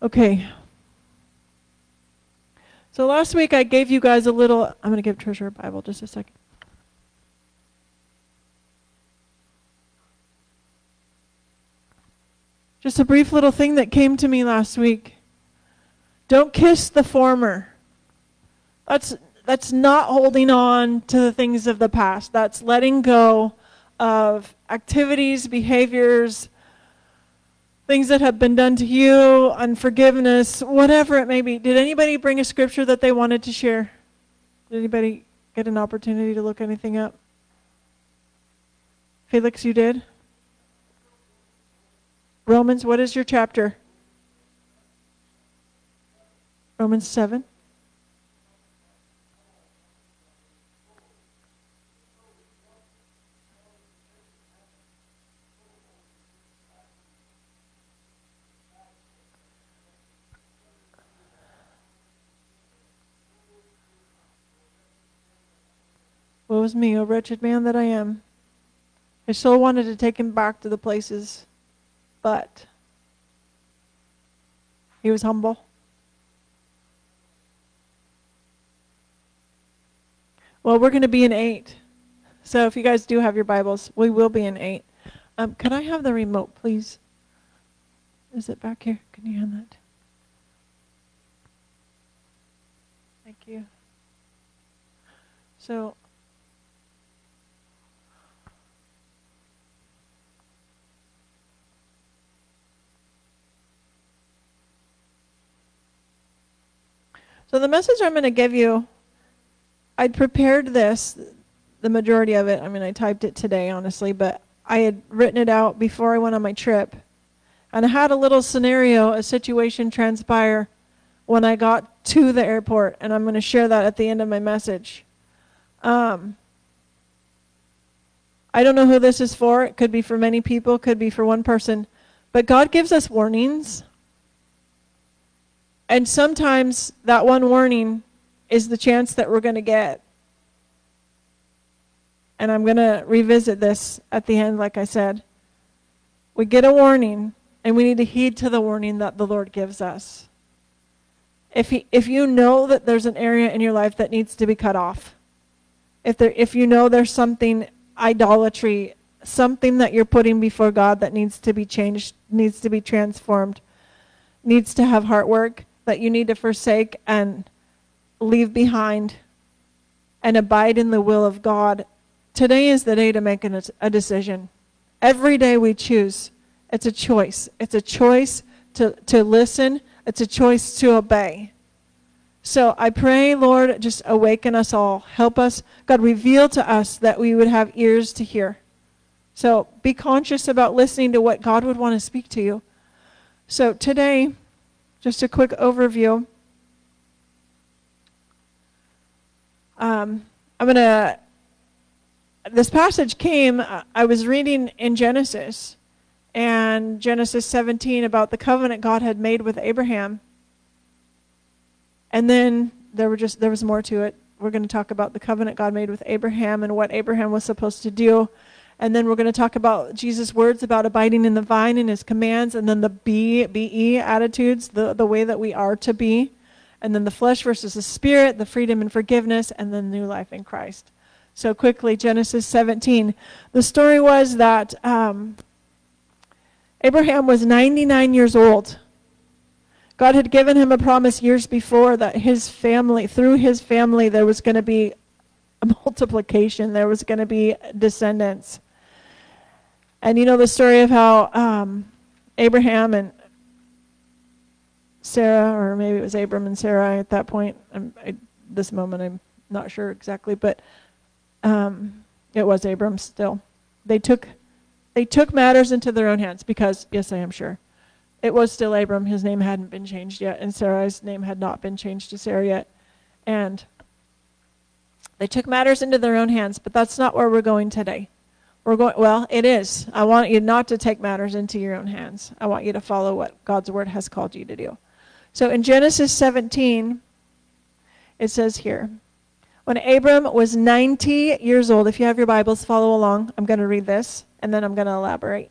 Okay. So last week I gave you guys a little, I'm going to give Trisha a Bible just a second. Just a brief little thing that came to me last week. Don't kiss the former. That's that's not holding on to the things of the past. That's letting go of activities, behaviors, things that have been done to you, unforgiveness, whatever it may be. Did anybody bring a scripture that they wanted to share? Did anybody get an opportunity to look anything up? Felix, you did? Romans, what is your chapter? Romans 7. Woe is me, O wretched man that I am. I so wanted to take him back to the places, but he was humble. Well, we're going to be in 8. So if you guys do have your Bibles, we will be in 8. Um, can I have the remote, please? Is it back here? Can you hand that? Thank you. So So the message I'm going to give you, I'd prepared this the majority of it. I mean, I typed it today, honestly, but I had written it out before I went on my trip. And I had a little scenario, a situation transpire when I got to the airport, and I'm going to share that at the end of my message. Um, I don't know who this is for. It could be for many people, could be for one person. But God gives us warnings. And sometimes that one warning is the chance that we're going to get. And I'm going to revisit this at the end, like I said. We get a warning, and we need to heed to the warning that the Lord gives us. If, he, if you know that there's an area in your life that needs to be cut off, if, there, if you know there's something, idolatry, something that you're putting before God that needs to be changed, needs to be transformed, needs to have heart work, that you need to forsake and leave behind and abide in the will of God, today is the day to make an, a decision. Every day we choose. It's a choice. It's a choice to, to listen. It's a choice to obey. So I pray, Lord, just awaken us all. Help us. God, reveal to us that we would have ears to hear. So be conscious about listening to what God would want to speak to you. So today, just a quick overview. Um, I'm going to, this passage came, uh, I was reading in Genesis, and Genesis 17 about the covenant God had made with Abraham. And then there were just there was more to it. We're going to talk about the covenant God made with Abraham and what Abraham was supposed to do. And then we're going to talk about Jesus' words about abiding in the vine and his commands, and then the be, be attitudes, the, the way that we are to be. And then the flesh versus the spirit, the freedom and forgiveness, and then new life in Christ. So quickly, Genesis 17. The story was that um, Abraham was 99 years old God had given him a promise years before that his family, through his family, there was going to be a multiplication, there was going to be descendants. And you know the story of how um, Abraham and Sarah, or maybe it was Abram and Sarah at that point. I, this moment, I'm not sure exactly, but um, it was Abram still. They took they took matters into their own hands because, yes, I am sure it was still Abram. His name hadn't been changed yet, and Sarai's name had not been changed to Sarah yet. And they took matters into their own hands, but that's not where we're going today. We're going well, it is. I want you not to take matters into your own hands. I want you to follow what God's word has called you to do. So in Genesis 17, it says here, when Abram was 90 years old, if you have your Bibles, follow along. I'm going to read this, and then I'm going to elaborate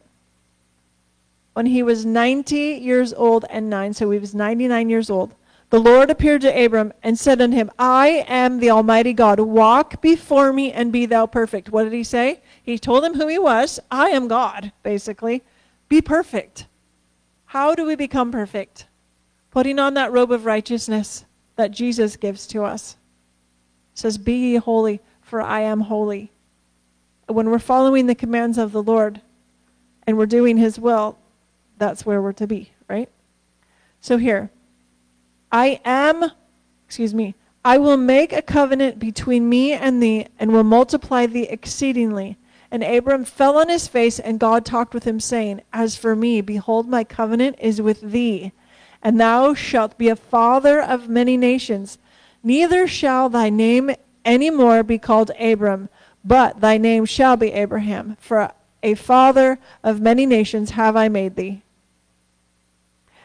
when he was 90 years old and nine, so he was 99 years old, the Lord appeared to Abram and said unto him, I am the Almighty God. Walk before me and be thou perfect. What did he say? He told them who he was. I am God, basically. Be perfect. How do we become perfect? Putting on that robe of righteousness that Jesus gives to us. It says, Be ye holy, for I am holy. When we're following the commands of the Lord and we're doing his will, that's where we're to be, right? So here, I am, excuse me, I will make a covenant between me and thee, and will multiply thee exceedingly. And Abram fell on his face, and God talked with him, saying, As for me, behold, my covenant is with thee, and thou shalt be a father of many nations. Neither shall thy name any more be called Abram, but thy name shall be Abraham, for a father of many nations have I made thee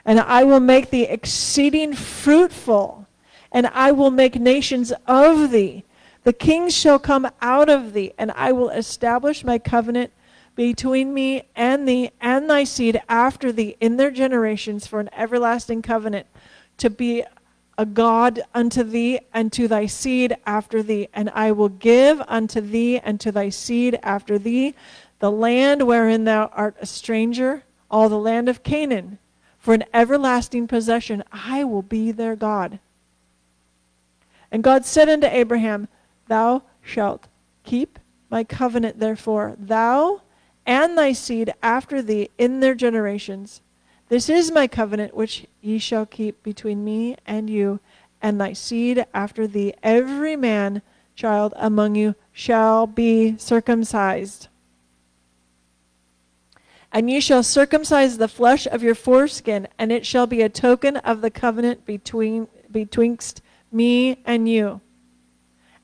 and I will make thee exceeding fruitful, and I will make nations of thee. The kings shall come out of thee, and I will establish my covenant between me and thee and thy seed after thee in their generations for an everlasting covenant to be a God unto thee and to thy seed after thee. And I will give unto thee and to thy seed after thee the land wherein thou art a stranger, all the land of Canaan for an everlasting possession. I will be their God. And God said unto Abraham, Thou shalt keep my covenant, therefore, thou and thy seed after thee in their generations. This is my covenant which ye shall keep between me and you and thy seed after thee. Every man child among you shall be circumcised. And ye shall circumcise the flesh of your foreskin, and it shall be a token of the covenant between betwixt me and you.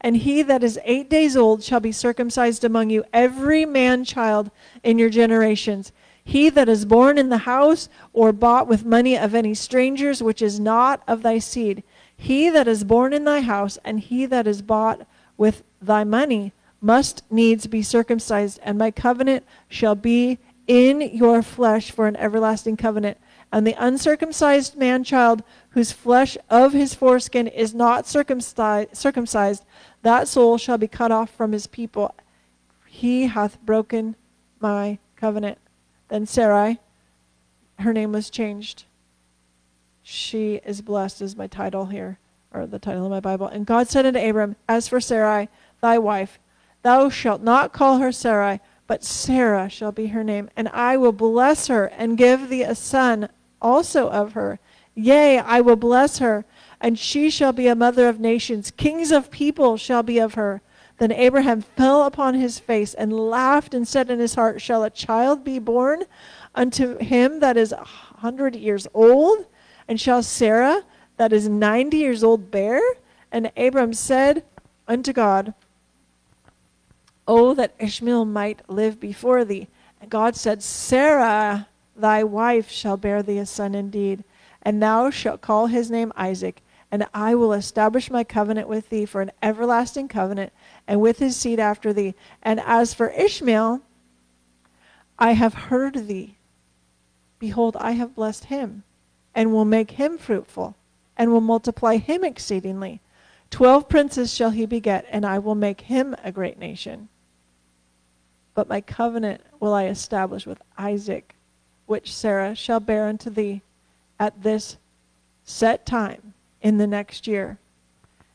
And he that is eight days old shall be circumcised among you, every man child in your generations. He that is born in the house or bought with money of any strangers, which is not of thy seed. He that is born in thy house, and he that is bought with thy money, must needs be circumcised, and my covenant shall be in your flesh for an everlasting covenant. And the uncircumcised man child, whose flesh of his foreskin is not circumcised, that soul shall be cut off from his people. He hath broken my covenant. Then Sarai, her name was changed. She is blessed, is my title here, or the title of my Bible. And God said unto Abram, As for Sarai, thy wife, thou shalt not call her Sarai, but Sarah shall be her name. And I will bless her and give thee a son also of her. Yea, I will bless her, and she shall be a mother of nations. Kings of people shall be of her. Then Abraham fell upon his face and laughed and said in his heart, Shall a child be born unto him that is a hundred years old? And shall Sarah that is ninety years old bear? And Abram said unto God, Oh, that Ishmael might live before thee. And God said, Sarah, thy wife, shall bear thee a son indeed, and thou shalt call his name Isaac. And I will establish my covenant with thee for an everlasting covenant, and with his seed after thee. And as for Ishmael, I have heard thee. Behold, I have blessed him, and will make him fruitful, and will multiply him exceedingly. Twelve princes shall he beget, and I will make him a great nation. But my covenant will I establish with Isaac, which Sarah shall bear unto thee at this set time in the next year.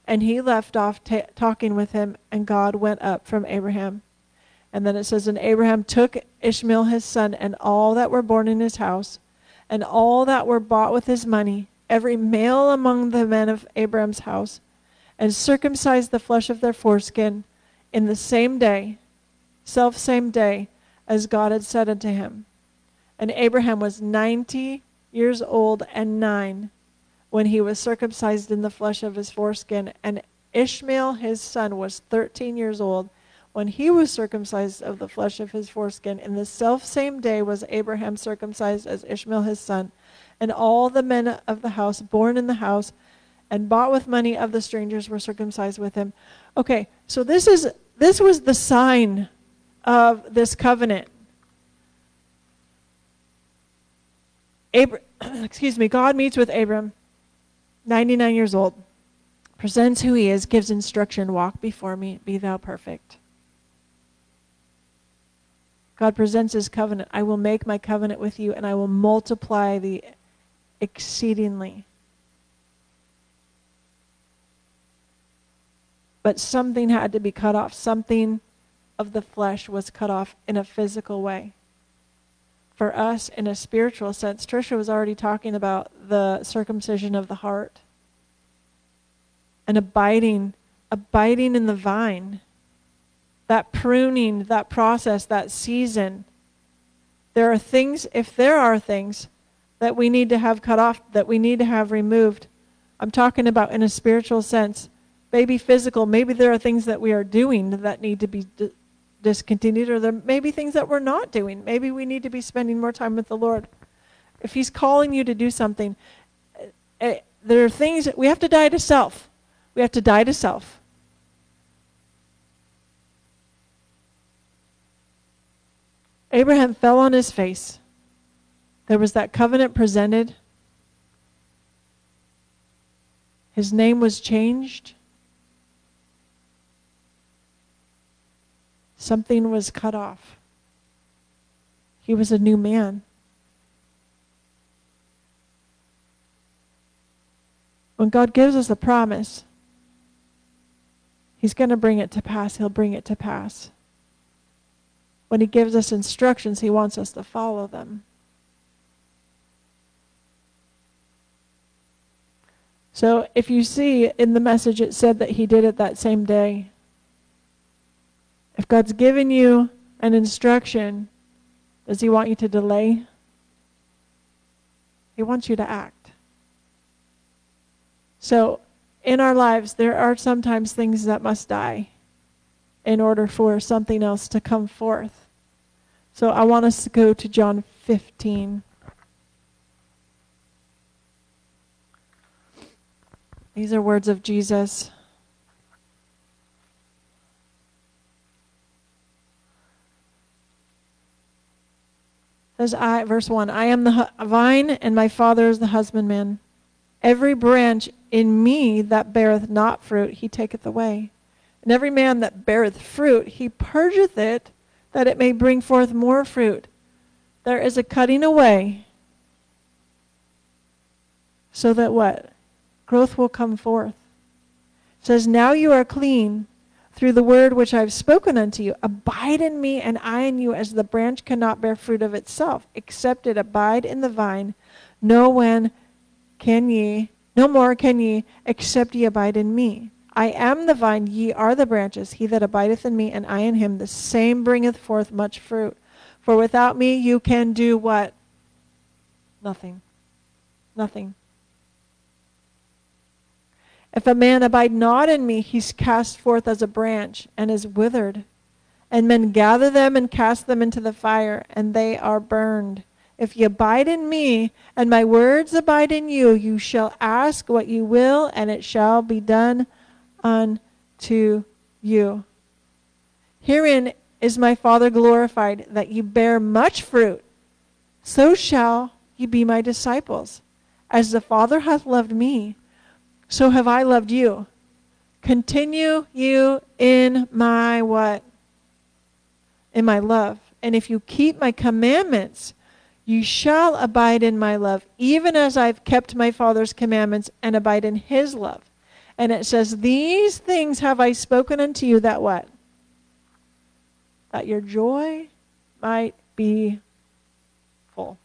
And he left off ta talking with him, and God went up from Abraham. And then it says, And Abraham took Ishmael his son, and all that were born in his house, and all that were bought with his money, every male among the men of Abraham's house, and circumcised the flesh of their foreskin in the same day, self same day, as God had said unto him. And Abraham was ninety years old and nine when he was circumcised in the flesh of his foreskin. And Ishmael his son was thirteen years old when he was circumcised of the flesh of his foreskin. In the self same day was Abraham circumcised as Ishmael his son. And all the men of the house born in the house and bought with money of the strangers were circumcised with him. Okay, so this is this was the sign of this covenant. Abra- excuse me, God meets with Abram, 99 years old, presents who he is, gives instruction, walk before me, be thou perfect. God presents his covenant. I will make my covenant with you and I will multiply the exceedingly. But something had to be cut off. Something of the flesh was cut off in a physical way. For us, in a spiritual sense, Trisha was already talking about the circumcision of the heart and abiding, abiding in the vine. That pruning, that process, that season. There are things, if there are things that we need to have cut off, that we need to have removed, I'm talking about in a spiritual sense maybe physical, maybe there are things that we are doing that need to be discontinued, or there may be things that we're not doing. Maybe we need to be spending more time with the Lord. If He's calling you to do something, uh, there are things that we have to die to self. We have to die to self. Abraham fell on his face. There was that covenant presented. His name was changed. Something was cut off. He was a new man. When God gives us a promise, He's going to bring it to pass. He'll bring it to pass. When He gives us instructions, He wants us to follow them. So if you see in the message, it said that He did it that same day. If God's given you an instruction, does He want you to delay? He wants you to act. So, in our lives, there are sometimes things that must die in order for something else to come forth. So, I want us to go to John 15. These are words of Jesus. Says I, verse 1 I am the vine, and my Father is the husbandman. Every branch in me that beareth not fruit, he taketh away. And every man that beareth fruit, he purgeth it, that it may bring forth more fruit. There is a cutting away, so that what? Growth will come forth. It says, Now you are clean through the word which I have spoken unto you. Abide in me, and I in you, as the branch cannot bear fruit of itself, except it abide in the vine. No when can ye, no more can ye, except ye abide in me. I am the vine, ye are the branches. He that abideth in me, and I in him, the same bringeth forth much fruit. For without me you can do what? Nothing. Nothing. If a man abide not in me, he's cast forth as a branch and is withered. And men gather them and cast them into the fire, and they are burned. If ye abide in me, and my words abide in you, you shall ask what you will, and it shall be done unto you. Herein is my Father glorified, that ye bear much fruit. So shall ye be my disciples. As the Father hath loved me, so have I loved you. Continue you in my what? In my love. And if you keep my commandments, you shall abide in my love, even as I've kept my Father's commandments and abide in his love. And it says, These things have I spoken unto you that what? That your joy might be full.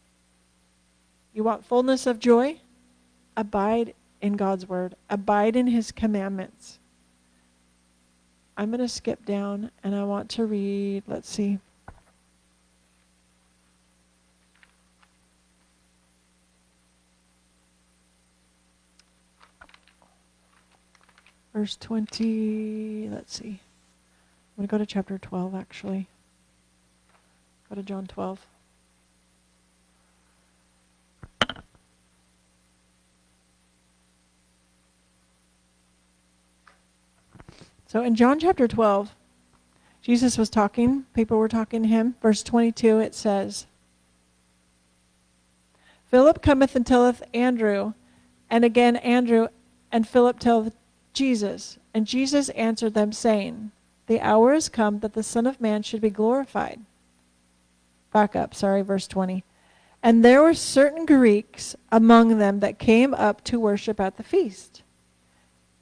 You want fullness of joy? Abide in God's word, abide in his commandments. I'm going to skip down and I want to read, let's see. Verse 20, let's see. I'm going to go to chapter 12 actually. Go to John 12. So in John chapter 12, Jesus was talking, people were talking to him. Verse 22, it says, Philip cometh and telleth Andrew, and again Andrew and Philip telleth Jesus. And Jesus answered them, saying, The hour is come that the Son of Man should be glorified. Back up, sorry, verse 20. And there were certain Greeks among them that came up to worship at the feast.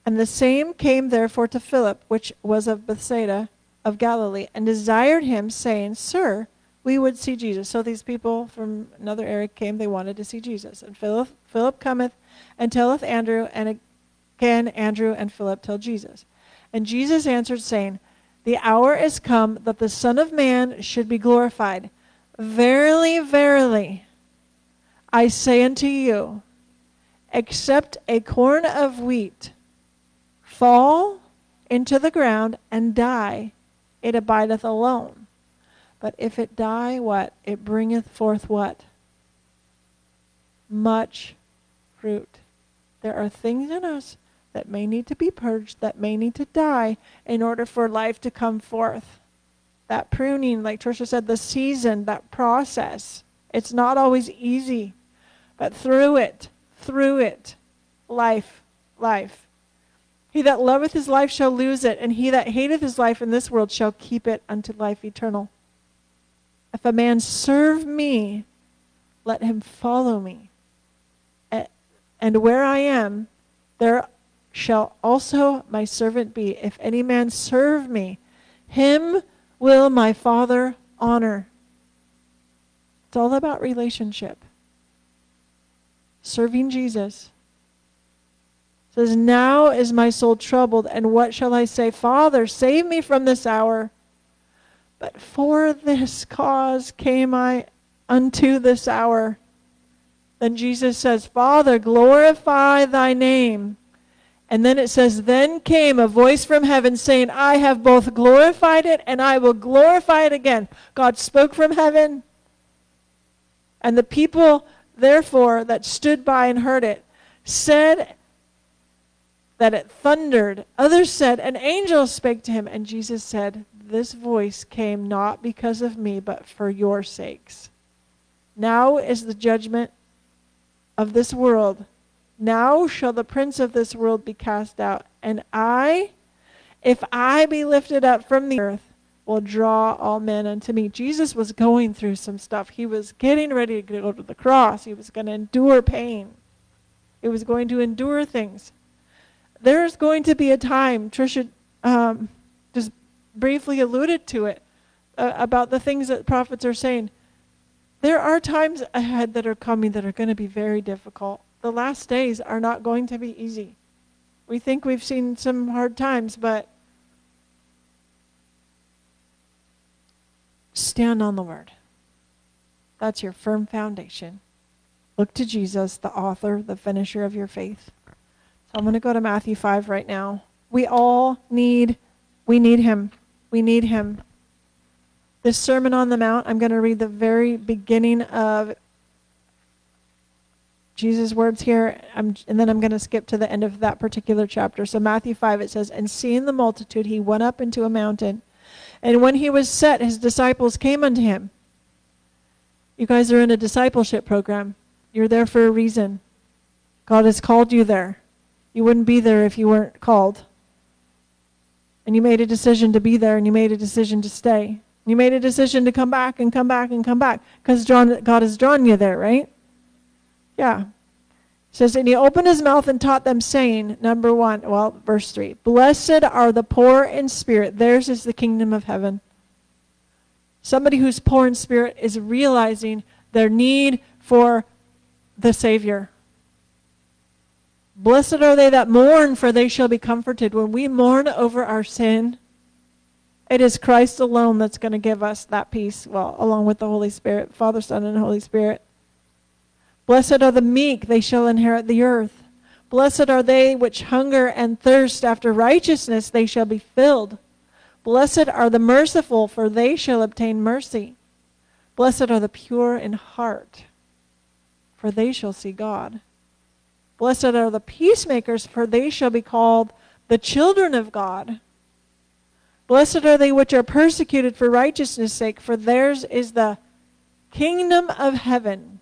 And the same came therefore to Philip, which was of Bethsaida of Galilee, and desired him, saying, Sir, we would see Jesus. So these people from another area came, they wanted to see Jesus. And Philip, Philip cometh and telleth Andrew, and again Andrew and Philip tell Jesus. And Jesus answered, saying, The hour is come that the Son of Man should be glorified. Verily, verily, I say unto you, except a corn of wheat fall into the ground and die, it abideth alone. But if it die, what? It bringeth forth what? Much fruit. There are things in us that may need to be purged, that may need to die in order for life to come forth. That pruning, like Trisha said, the season, that process, it's not always easy. But through it, through it, life, life. He that loveth his life shall lose it, and he that hateth his life in this world shall keep it unto life eternal. If a man serve me, let him follow me. And where I am, there shall also my servant be. If any man serve me, him will my Father honor. It's all about relationship. Serving Jesus says, Now is my soul troubled, and what shall I say? Father, save me from this hour. But for this cause came I unto this hour. Then Jesus says, Father, glorify thy name. And then it says, Then came a voice from heaven saying, I have both glorified it and I will glorify it again. God spoke from heaven. And the people, therefore, that stood by and heard it, said that it thundered. Others said, An angel spake to him. And Jesus said, This voice came not because of me, but for your sakes. Now is the judgment of this world. Now shall the prince of this world be cast out. And I, if I be lifted up from the earth, will draw all men unto me. Jesus was going through some stuff. He was getting ready to go to the cross. He was going to endure pain. He was going to endure things. There's going to be a time, Trisha um, just briefly alluded to it, uh, about the things that prophets are saying. There are times ahead that are coming that are going to be very difficult. The last days are not going to be easy. We think we've seen some hard times, but stand on the word. That's your firm foundation. Look to Jesus, the author, the finisher of your faith. So I'm going to go to Matthew 5 right now. We all need we need him. We need him. This Sermon on the Mount, I'm going to read the very beginning of Jesus' words here, I'm, and then I'm going to skip to the end of that particular chapter. So, Matthew 5, it says, And seeing the multitude, he went up into a mountain. And when he was set, his disciples came unto him. You guys are in a discipleship program. You're there for a reason. God has called you there. You wouldn't be there if you weren't called. And you made a decision to be there, and you made a decision to stay. You made a decision to come back and come back and come back because God has drawn you there, right? Yeah. It says, and he opened his mouth and taught them, saying, number one, well, verse three, blessed are the poor in spirit, theirs is the kingdom of heaven. Somebody who's poor in spirit is realizing their need for the Savior. Blessed are they that mourn, for they shall be comforted. When we mourn over our sin, it is Christ alone that's going to give us that peace, well, along with the Holy Spirit, Father, Son, and Holy Spirit. Blessed are the meek, they shall inherit the earth. Blessed are they which hunger and thirst after righteousness, they shall be filled. Blessed are the merciful, for they shall obtain mercy. Blessed are the pure in heart, for they shall see God. Blessed are the peacemakers, for they shall be called the children of God. Blessed are they which are persecuted for righteousness' sake, for theirs is the kingdom of heaven.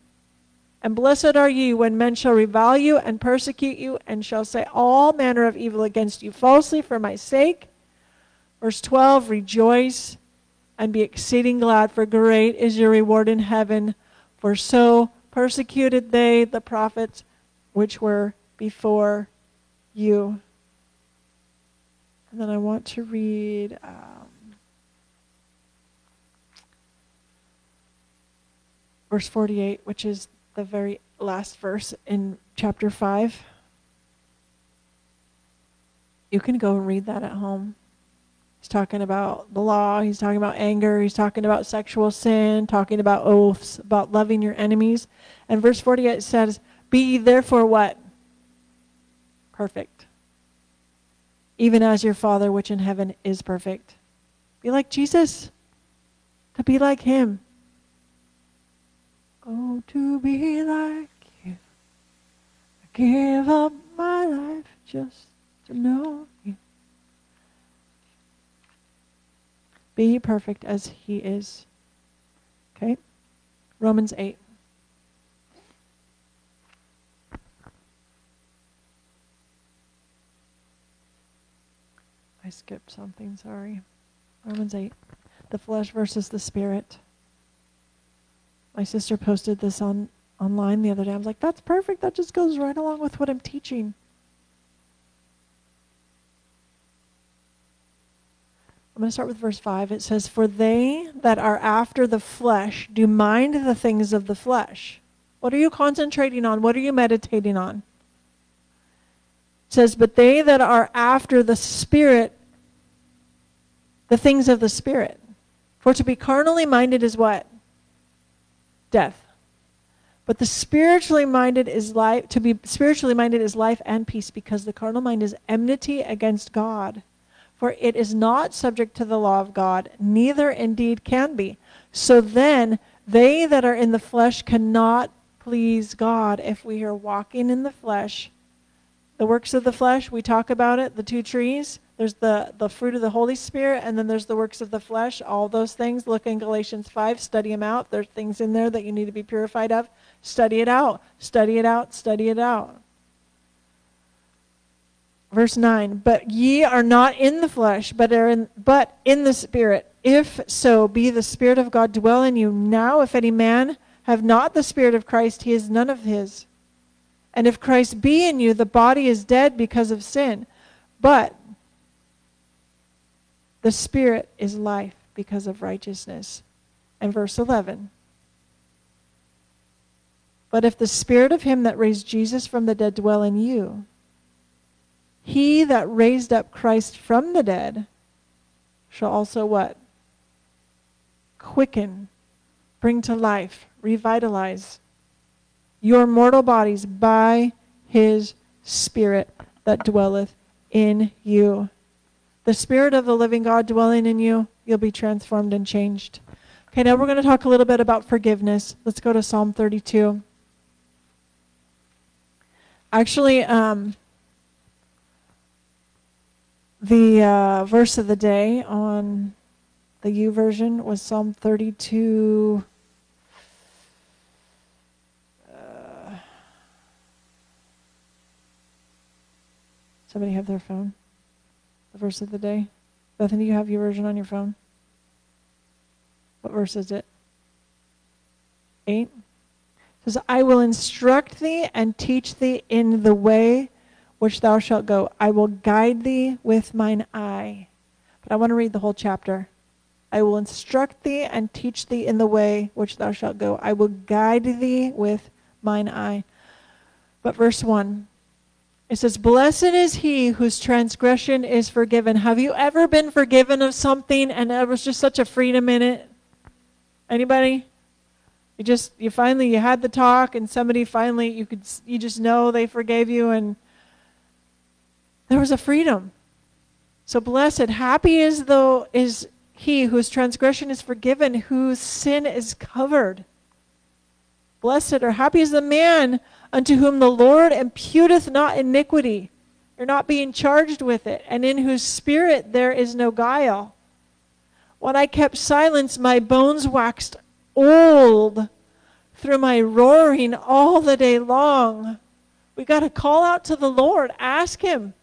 And blessed are ye when men shall revile you and persecute you, and shall say all manner of evil against you falsely for my sake. Verse 12 Rejoice and be exceeding glad, for great is your reward in heaven. For so persecuted they the prophets which were before you. And then I want to read um, verse 48, which is the very last verse in chapter 5. You can go and read that at home. He's talking about the law, he's talking about anger, he's talking about sexual sin, talking about oaths, about loving your enemies. And verse 48 says, Be therefore what? Perfect even as your Father which in heaven is perfect. Be like Jesus, to be like him. Oh, to be like you. I give up my life just to know you. Be perfect as he is. Okay? Romans 8. I skipped something, sorry. Romans 8. The flesh versus the spirit. My sister posted this on online the other day. I was like, that's perfect. That just goes right along with what I'm teaching. I'm going to start with verse 5. It says, For they that are after the flesh do mind the things of the flesh. What are you concentrating on? What are you meditating on? It says, But they that are after the Spirit the things of the Spirit. For to be carnally minded is what? Death. But the spiritually minded is life to be spiritually minded is life and peace because the carnal mind is enmity against God. For it is not subject to the law of God, neither indeed can be. So then they that are in the flesh cannot please God if we are walking in the flesh. The works of the flesh, we talk about it, the two trees. There's the, the fruit of the Holy Spirit, and then there's the works of the flesh. All those things, look in Galatians 5, study them out. There's things in there that you need to be purified of. Study it out. Study it out. Study it out. Verse 9, but ye are not in the flesh, but are in, but in the Spirit. If so be the Spirit of God dwell in you. Now, if any man have not the Spirit of Christ, he is none of his. And if Christ be in you, the body is dead because of sin, but the Spirit is life because of righteousness. And verse 11. But if the Spirit of him that raised Jesus from the dead dwell in you, he that raised up Christ from the dead shall also what? Quicken, bring to life, revitalize your mortal bodies by his Spirit that dwelleth in you. The Spirit of the living God dwelling in you, you'll be transformed and changed. Okay, now we're going to talk a little bit about forgiveness. Let's go to Psalm 32. Actually, um, the uh, verse of the day on the YouVersion was Psalm 32. Uh, somebody have their phone? Verse of the day? Bethany, you have YouVersion on your phone? What verse is it? Eight? It says, I will instruct thee and teach thee in the way which thou shalt go. I will guide thee with mine eye. But I want to read the whole chapter. I will instruct thee and teach thee in the way which thou shalt go. I will guide thee with mine eye. But verse 1, it says, Blessed is he whose transgression is forgiven. Have you ever been forgiven of something and it was just such a freedom in it? Anybody? You just you finally you had the talk and somebody finally you could you just know they forgave you and there was a freedom. So blessed, happy is though is he whose transgression is forgiven, whose sin is covered. Blessed or happy is the man unto whom the Lord imputeth not iniquity. You're not being charged with it, and in whose spirit there is no guile. When I kept silence, my bones waxed old through my roaring all the day long. We got to call out to the Lord. Ask Him.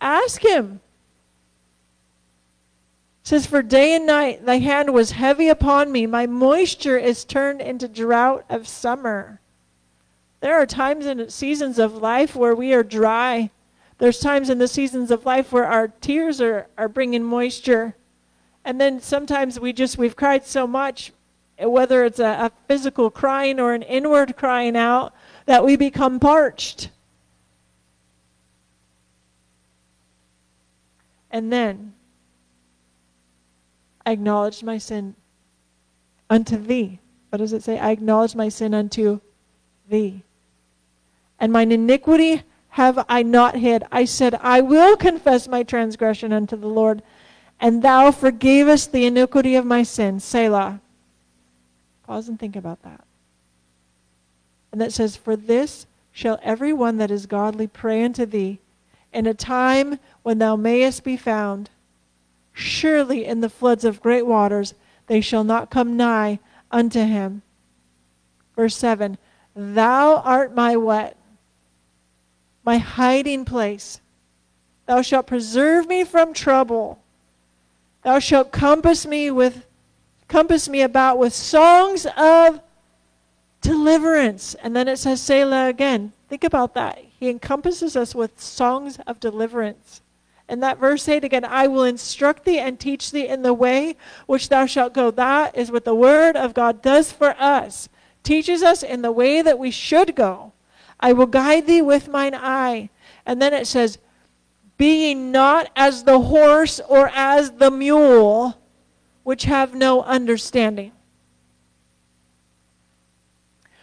Ask Him. It says, For day and night thy hand was heavy upon me. My moisture is turned into drought of summer. There are times and seasons of life where we are dry. There's times in the seasons of life where our tears are, are bringing moisture. And then sometimes we just, we've cried so much, whether it's a, a physical crying or an inward crying out, that we become parched. And then I acknowledged my sin unto thee. What does it say? I acknowledge my sin unto thee. And mine iniquity have I not hid. I said, I will confess my transgression unto the Lord, and thou forgavest the iniquity of my sin. Selah. Pause and think about that. And that says, For this shall every one that is godly pray unto thee in a time when thou mayest be found. Surely in the floods of great waters they shall not come nigh unto him. Verse 7 Thou art my what? My hiding place. Thou shalt preserve me from trouble. Thou shalt compass me with compass me about with songs of deliverance. And then it says Selah again. Think about that. He encompasses us with songs of deliverance. And that verse 8 again, I will instruct thee and teach thee in the way which thou shalt go. That is what the word of God does for us. Teaches us in the way that we should go. I will guide thee with mine eye. And then it says, Be ye not as the horse or as the mule which have no understanding,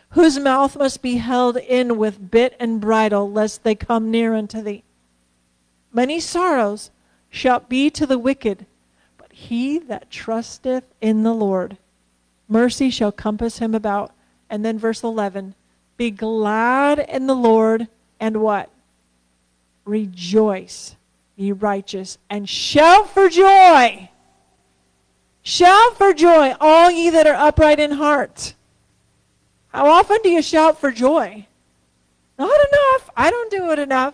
whose mouth must be held in with bit and bridle, lest they come near unto thee. Many sorrows shall be to the wicked, but he that trusteth in the Lord, mercy shall compass him about. And then verse 11 Be glad in the Lord, and what? Rejoice, ye righteous, and shout for joy. Shout for joy, all ye that are upright in heart. How often do you shout for joy? Not enough. I don't do it enough.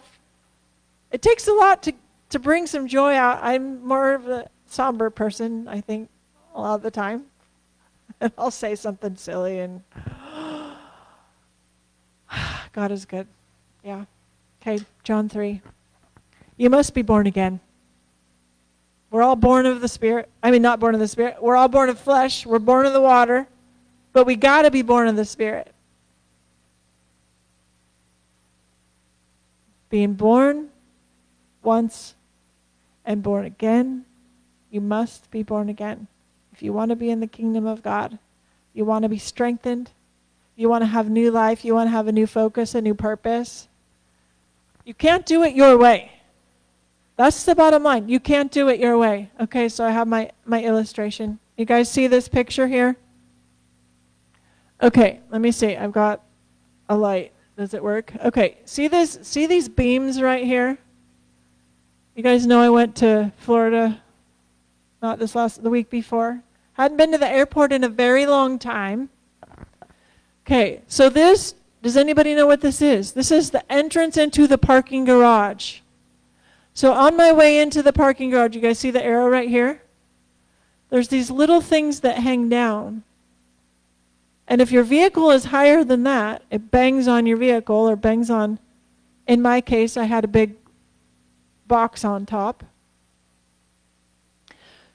It takes a lot to, to bring some joy out. I'm more of a somber person, I think, a lot of the time. And I'll say something silly and God is good. Yeah. Okay, John 3. You must be born again. We're all born of the Spirit. I mean, not born of the Spirit. We're all born of flesh. We're born of the water. But we got to be born of the Spirit. Being born once and born again, you must be born again. If you want to be in the kingdom of God, you want to be strengthened, you want to have new life, you want to have a new focus, a new purpose. You can't do it your way. That's the bottom line. You can't do it your way. Okay, so I have my, my illustration. You guys see this picture here? Okay, let me see. I've got a light. Does it work? Okay, see this see these beams right here? You guys know I went to Florida not this last the week before. Hadn't been to the airport in a very long time. Okay, so this does anybody know what this is? This is the entrance into the parking garage. So on my way into the parking garage, you guys see the arrow right here? There's these little things that hang down. And if your vehicle is higher than that, it bangs on your vehicle or bangs on, in my case, I had a big box on top.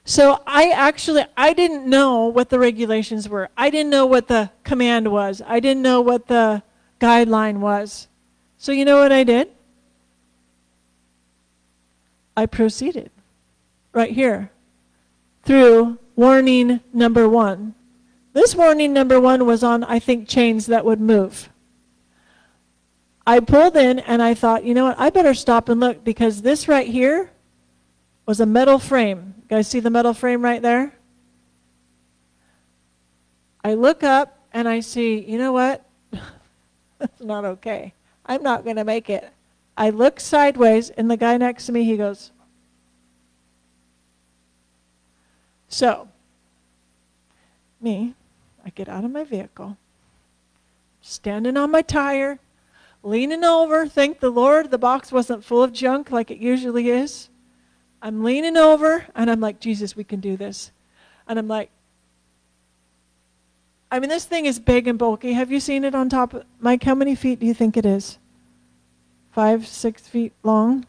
So I actually I didn't know what the regulations were. I didn't know what the command was. I didn't know what the guideline was. So you know what I did? I proceeded right here through warning number 1. This warning number 1 was on I think chains that would move. I pulled in and I thought, you know what? I better stop and look because this right here was a metal frame. Guys see the metal frame right there? I look up and I see, you know what? That's not okay. I'm not going to make it. I look sideways and the guy next to me, he goes, So, me, I get out of my vehicle, standing on my tire, leaning over, thank the Lord the box wasn't full of junk like it usually is. I'm leaning over and I'm like, Jesus, we can do this. And I'm like, I mean, this thing is big and bulky. Have you seen it on top? Of, Mike, how many feet do you think it is? Five, six feet long?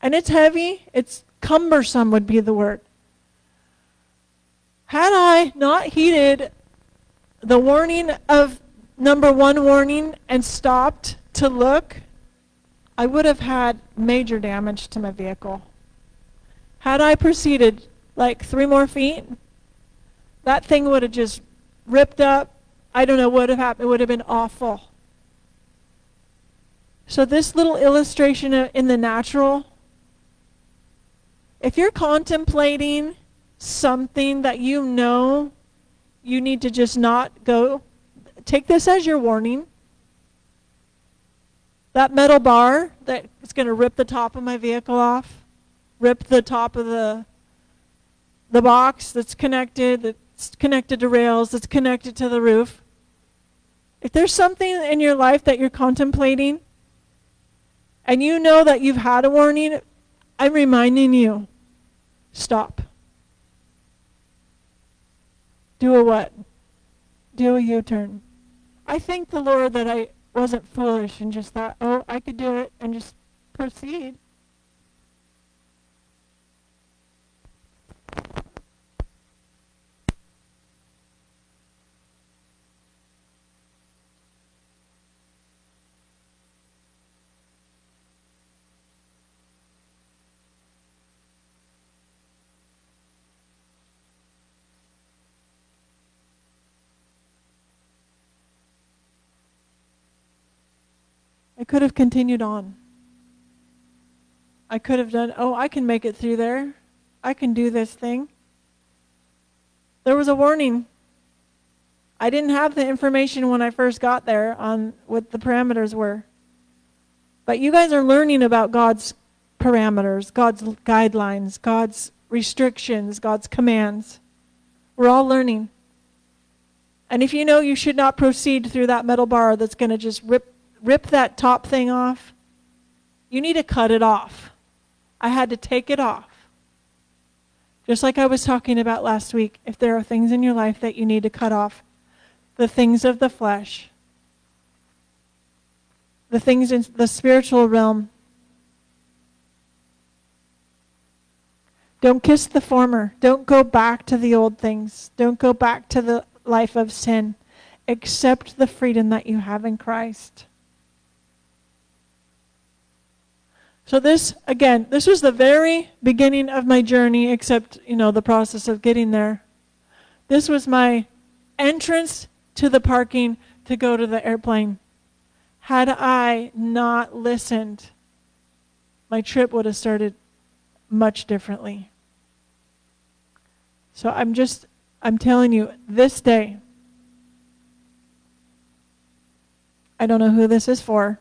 And it's heavy. It's cumbersome, would be the word. Had I not heeded the warning of number one warning and stopped to look, I would have had major damage to my vehicle. Had I proceeded like three more feet, that thing would have just ripped up. I don't know what would have happened. It would have been awful. So, this little illustration in the natural, if you're contemplating something that you know you need to just not go, take this as your warning. That metal bar that is going to rip the top of my vehicle off, rip the top of the the box that's connected, that's connected to rails, that's connected to the roof. If there's something in your life that you're contemplating and you know that you've had a warning, I'm reminding you stop. Do a what? Do a U turn. I thank the Lord that I wasn't foolish and just thought, oh, I could do it and just proceed. Could have continued on. I could have done, oh, I can make it through there. I can do this thing. There was a warning. I didn't have the information when I first got there on what the parameters were. But you guys are learning about God's parameters, God's guidelines, God's restrictions, God's commands. We're all learning. And if you know you should not proceed through that metal bar that's going to just rip, rip that top thing off, you need to cut it off. I had to take it off. Just like I was talking about last week, if there are things in your life that you need to cut off, the things of the flesh, the things in the spiritual realm, don't kiss the former. Don't go back to the old things. Don't go back to the life of sin. Accept the freedom that you have in Christ. So this again, this was the very beginning of my journey except, you know, the process of getting there. This was my entrance to the parking to go to the airplane. Had I not listened, my trip would have started much differently. So I'm just I'm telling you this day I don't know who this is for.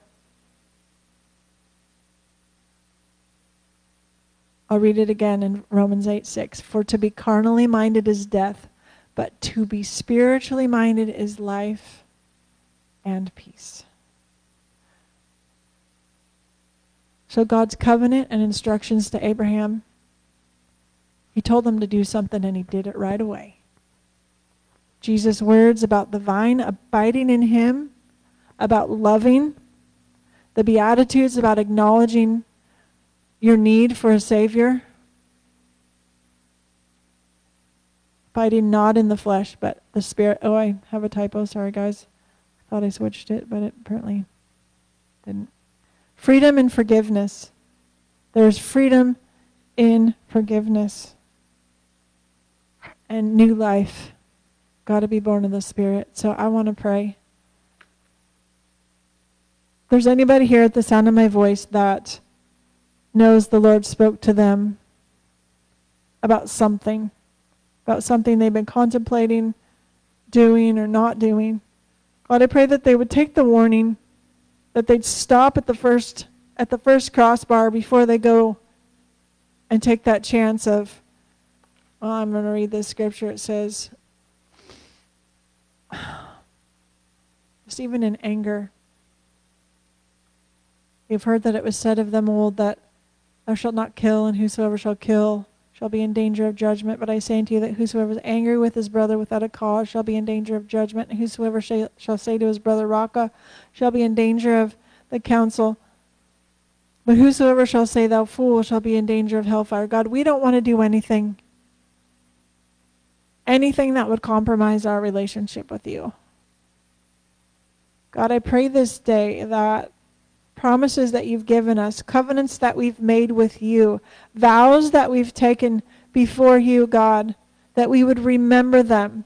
I'll read it again in Romans 8 6. For to be carnally minded is death, but to be spiritually minded is life and peace. So, God's covenant and instructions to Abraham, he told them to do something and he did it right away. Jesus' words about the vine abiding in him, about loving, the Beatitudes about acknowledging your need for a Savior. Fighting not in the flesh, but the Spirit. Oh, I have a typo. Sorry, guys. I thought I switched it, but it apparently didn't. Freedom and forgiveness. There's freedom in forgiveness and new life. Got to be born of the Spirit. So I want to pray. If there's anybody here at the sound of my voice that knows the Lord spoke to them about something, about something they've been contemplating doing or not doing. God, I pray that they would take the warning, that they'd stop at the first at the first crossbar before they go and take that chance of well, I'm going to read this scripture. It says, just even in anger, you've heard that it was said of them old that Thou shalt not kill, and whosoever shall kill shall be in danger of judgment. But I say unto you that whosoever is angry with his brother without a cause shall be in danger of judgment, and whosoever shall, say to his brother, Raca, shall be in danger of the council. But whosoever shall say, Thou fool, shall be in danger of hellfire. God, we don't want to do anything, anything that would compromise our relationship with you. God, I pray this day that promises that you've given us, covenants that we've made with you, vows that we've taken before you, God, that we would remember them.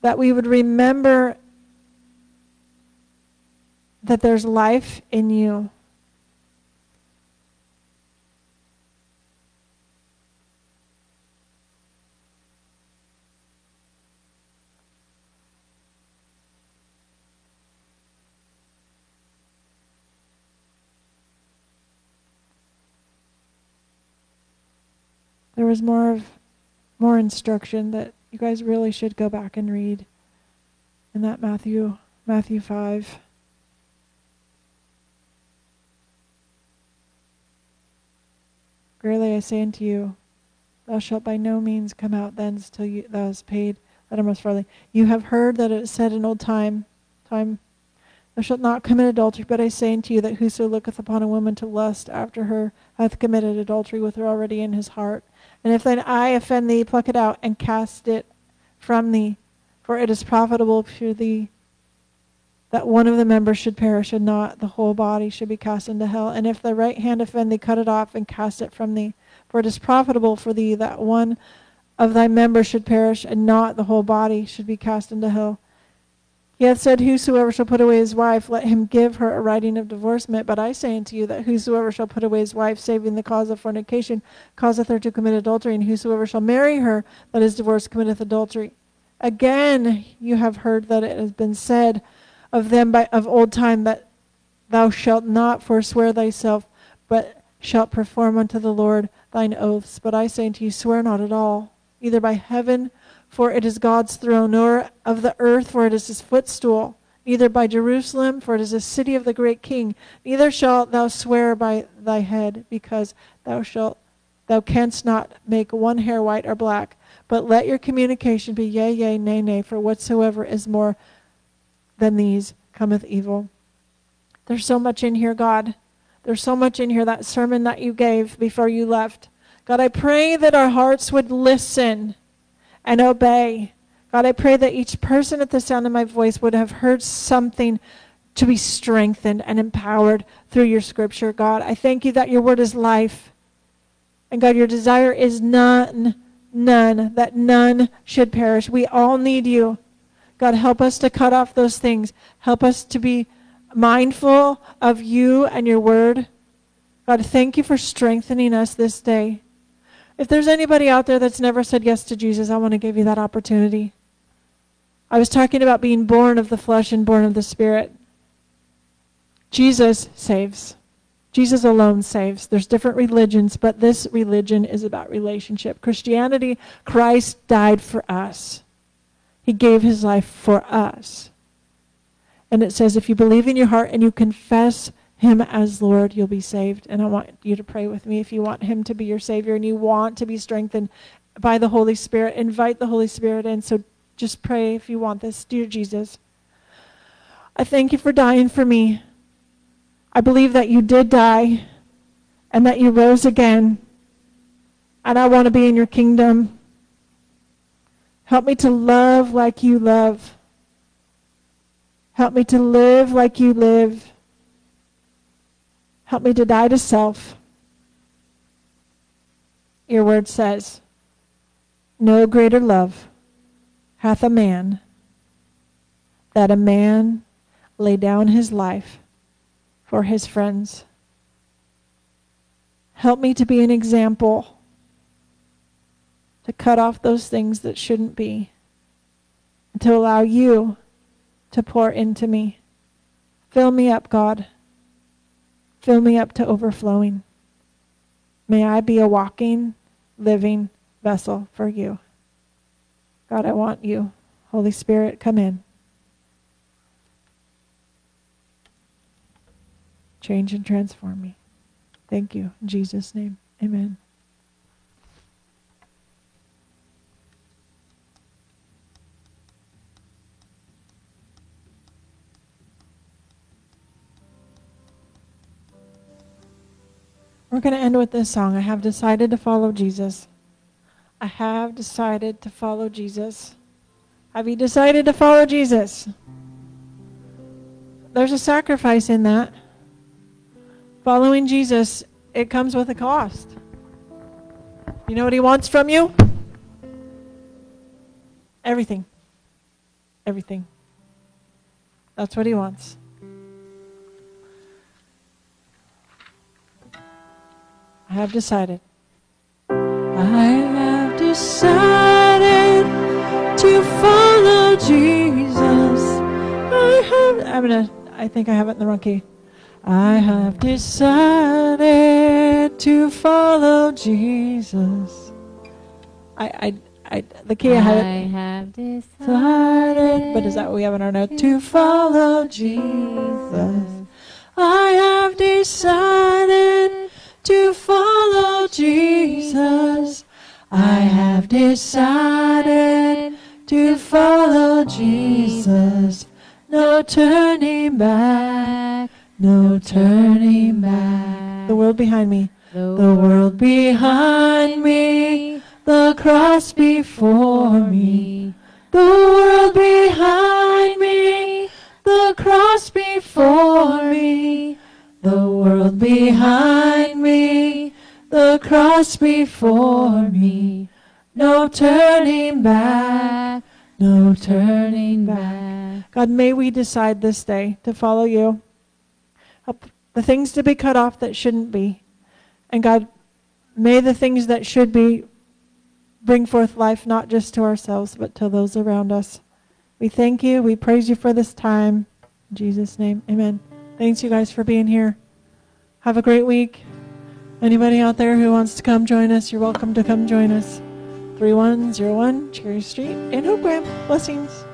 That we would remember that there's life in you. Was more of more instruction that you guys really should go back and read in that Matthew Matthew 5 Verily I say unto you thou shalt by no means come out thence till you, thou hast paid that most farthing you have heard that it is said in old time time Thou shalt not commit adultery, but I say unto you that whoso looketh upon a woman to lust after her hath committed adultery with her already in his heart. And if thine eye offend thee, pluck it out and cast it from thee. For it is profitable for thee that one of the members should perish, and not the whole body should be cast into hell. And if thy right hand offend thee, cut it off and cast it from thee. For it is profitable for thee that one of thy members should perish, and not the whole body should be cast into hell. He hath said, Whosoever shall put away his wife, let him give her a writing of divorcement. But I say unto you that whosoever shall put away his wife, saving the cause of fornication, causeth her to commit adultery, and whosoever shall marry her that is divorced committeth adultery. Again, you have heard that it has been said of them by, of old time that thou shalt not forswear thyself, but shalt perform unto the Lord thine oaths. But I say unto you, swear not at all, either by heaven, for it is God's throne, nor of the earth, for it is his footstool, neither by Jerusalem, for it is the city of the great king. Neither shalt thou swear by thy head, because thou shalt thou canst not make one hair white or black. But let your communication be yea, yea, nay, nay, for whatsoever is more than these cometh evil. There's so much in here, God. There's so much in here, that sermon that you gave before you left. God, I pray that our hearts would listen and obey. God, I pray that each person at the sound of my voice would have heard something to be strengthened and empowered through your scripture. God, I thank you that your word is life. And God, your desire is none, none, that none should perish. We all need you. God, help us to cut off those things. Help us to be mindful of you and your word. God, thank you for strengthening us this day. If there's anybody out there that's never said yes to Jesus, I want to give you that opportunity. I was talking about being born of the flesh and born of the spirit. Jesus saves. Jesus alone saves. There's different religions, but this religion is about relationship. Christianity, Christ died for us. He gave his life for us. And it says, if you believe in your heart and you confess him as Lord, you'll be saved. And I want you to pray with me if you want him to be your Savior and you want to be strengthened by the Holy Spirit. Invite the Holy Spirit in. So just pray if you want this. Dear Jesus, I thank you for dying for me. I believe that you did die and that you rose again. And I want to be in your kingdom. Help me to love like you love. Help me to live like you live. Help me to die to self. Your word says, No greater love hath a man that a man lay down his life for his friends. Help me to be an example to cut off those things that shouldn't be, and to allow you to pour into me. Fill me up, God. Fill me up to overflowing. May I be a walking, living vessel for you. God, I want you. Holy Spirit, come in. Change and transform me. Thank you. In Jesus' name, amen. We're going to end with this song. I have decided to follow Jesus. I have decided to follow Jesus. Have you decided to follow Jesus? There's a sacrifice in that. Following Jesus, it comes with a cost. You know what he wants from you? Everything. Everything. That's what he wants. I have decided. I have decided to follow Jesus. I have. I'm gonna. I think I have it in the wrong key. I have decided to follow Jesus. I. I. I the key I have. I have decided. Decided, but is that what we have in our note? To follow Jesus. I have decided to follow Jesus. I have decided to follow Jesus. No turning back, no turning back. The world behind me, the world behind me, the cross before me. The world behind me, the cross before me. The world behind me, the cross before me. No turning back, No turning back. God, may we decide this day to follow you. Help the things to be cut off that shouldn't be. And God, may the things that should be bring forth life not just to ourselves, but to those around us. We thank you. We praise you for this time. In Jesus' name, amen. Thanks, you guys, for being here. Have a great week. Anybody out there who wants to come join us, you're welcome to come join us. 3101 Cherry Street in Hope. Blessings.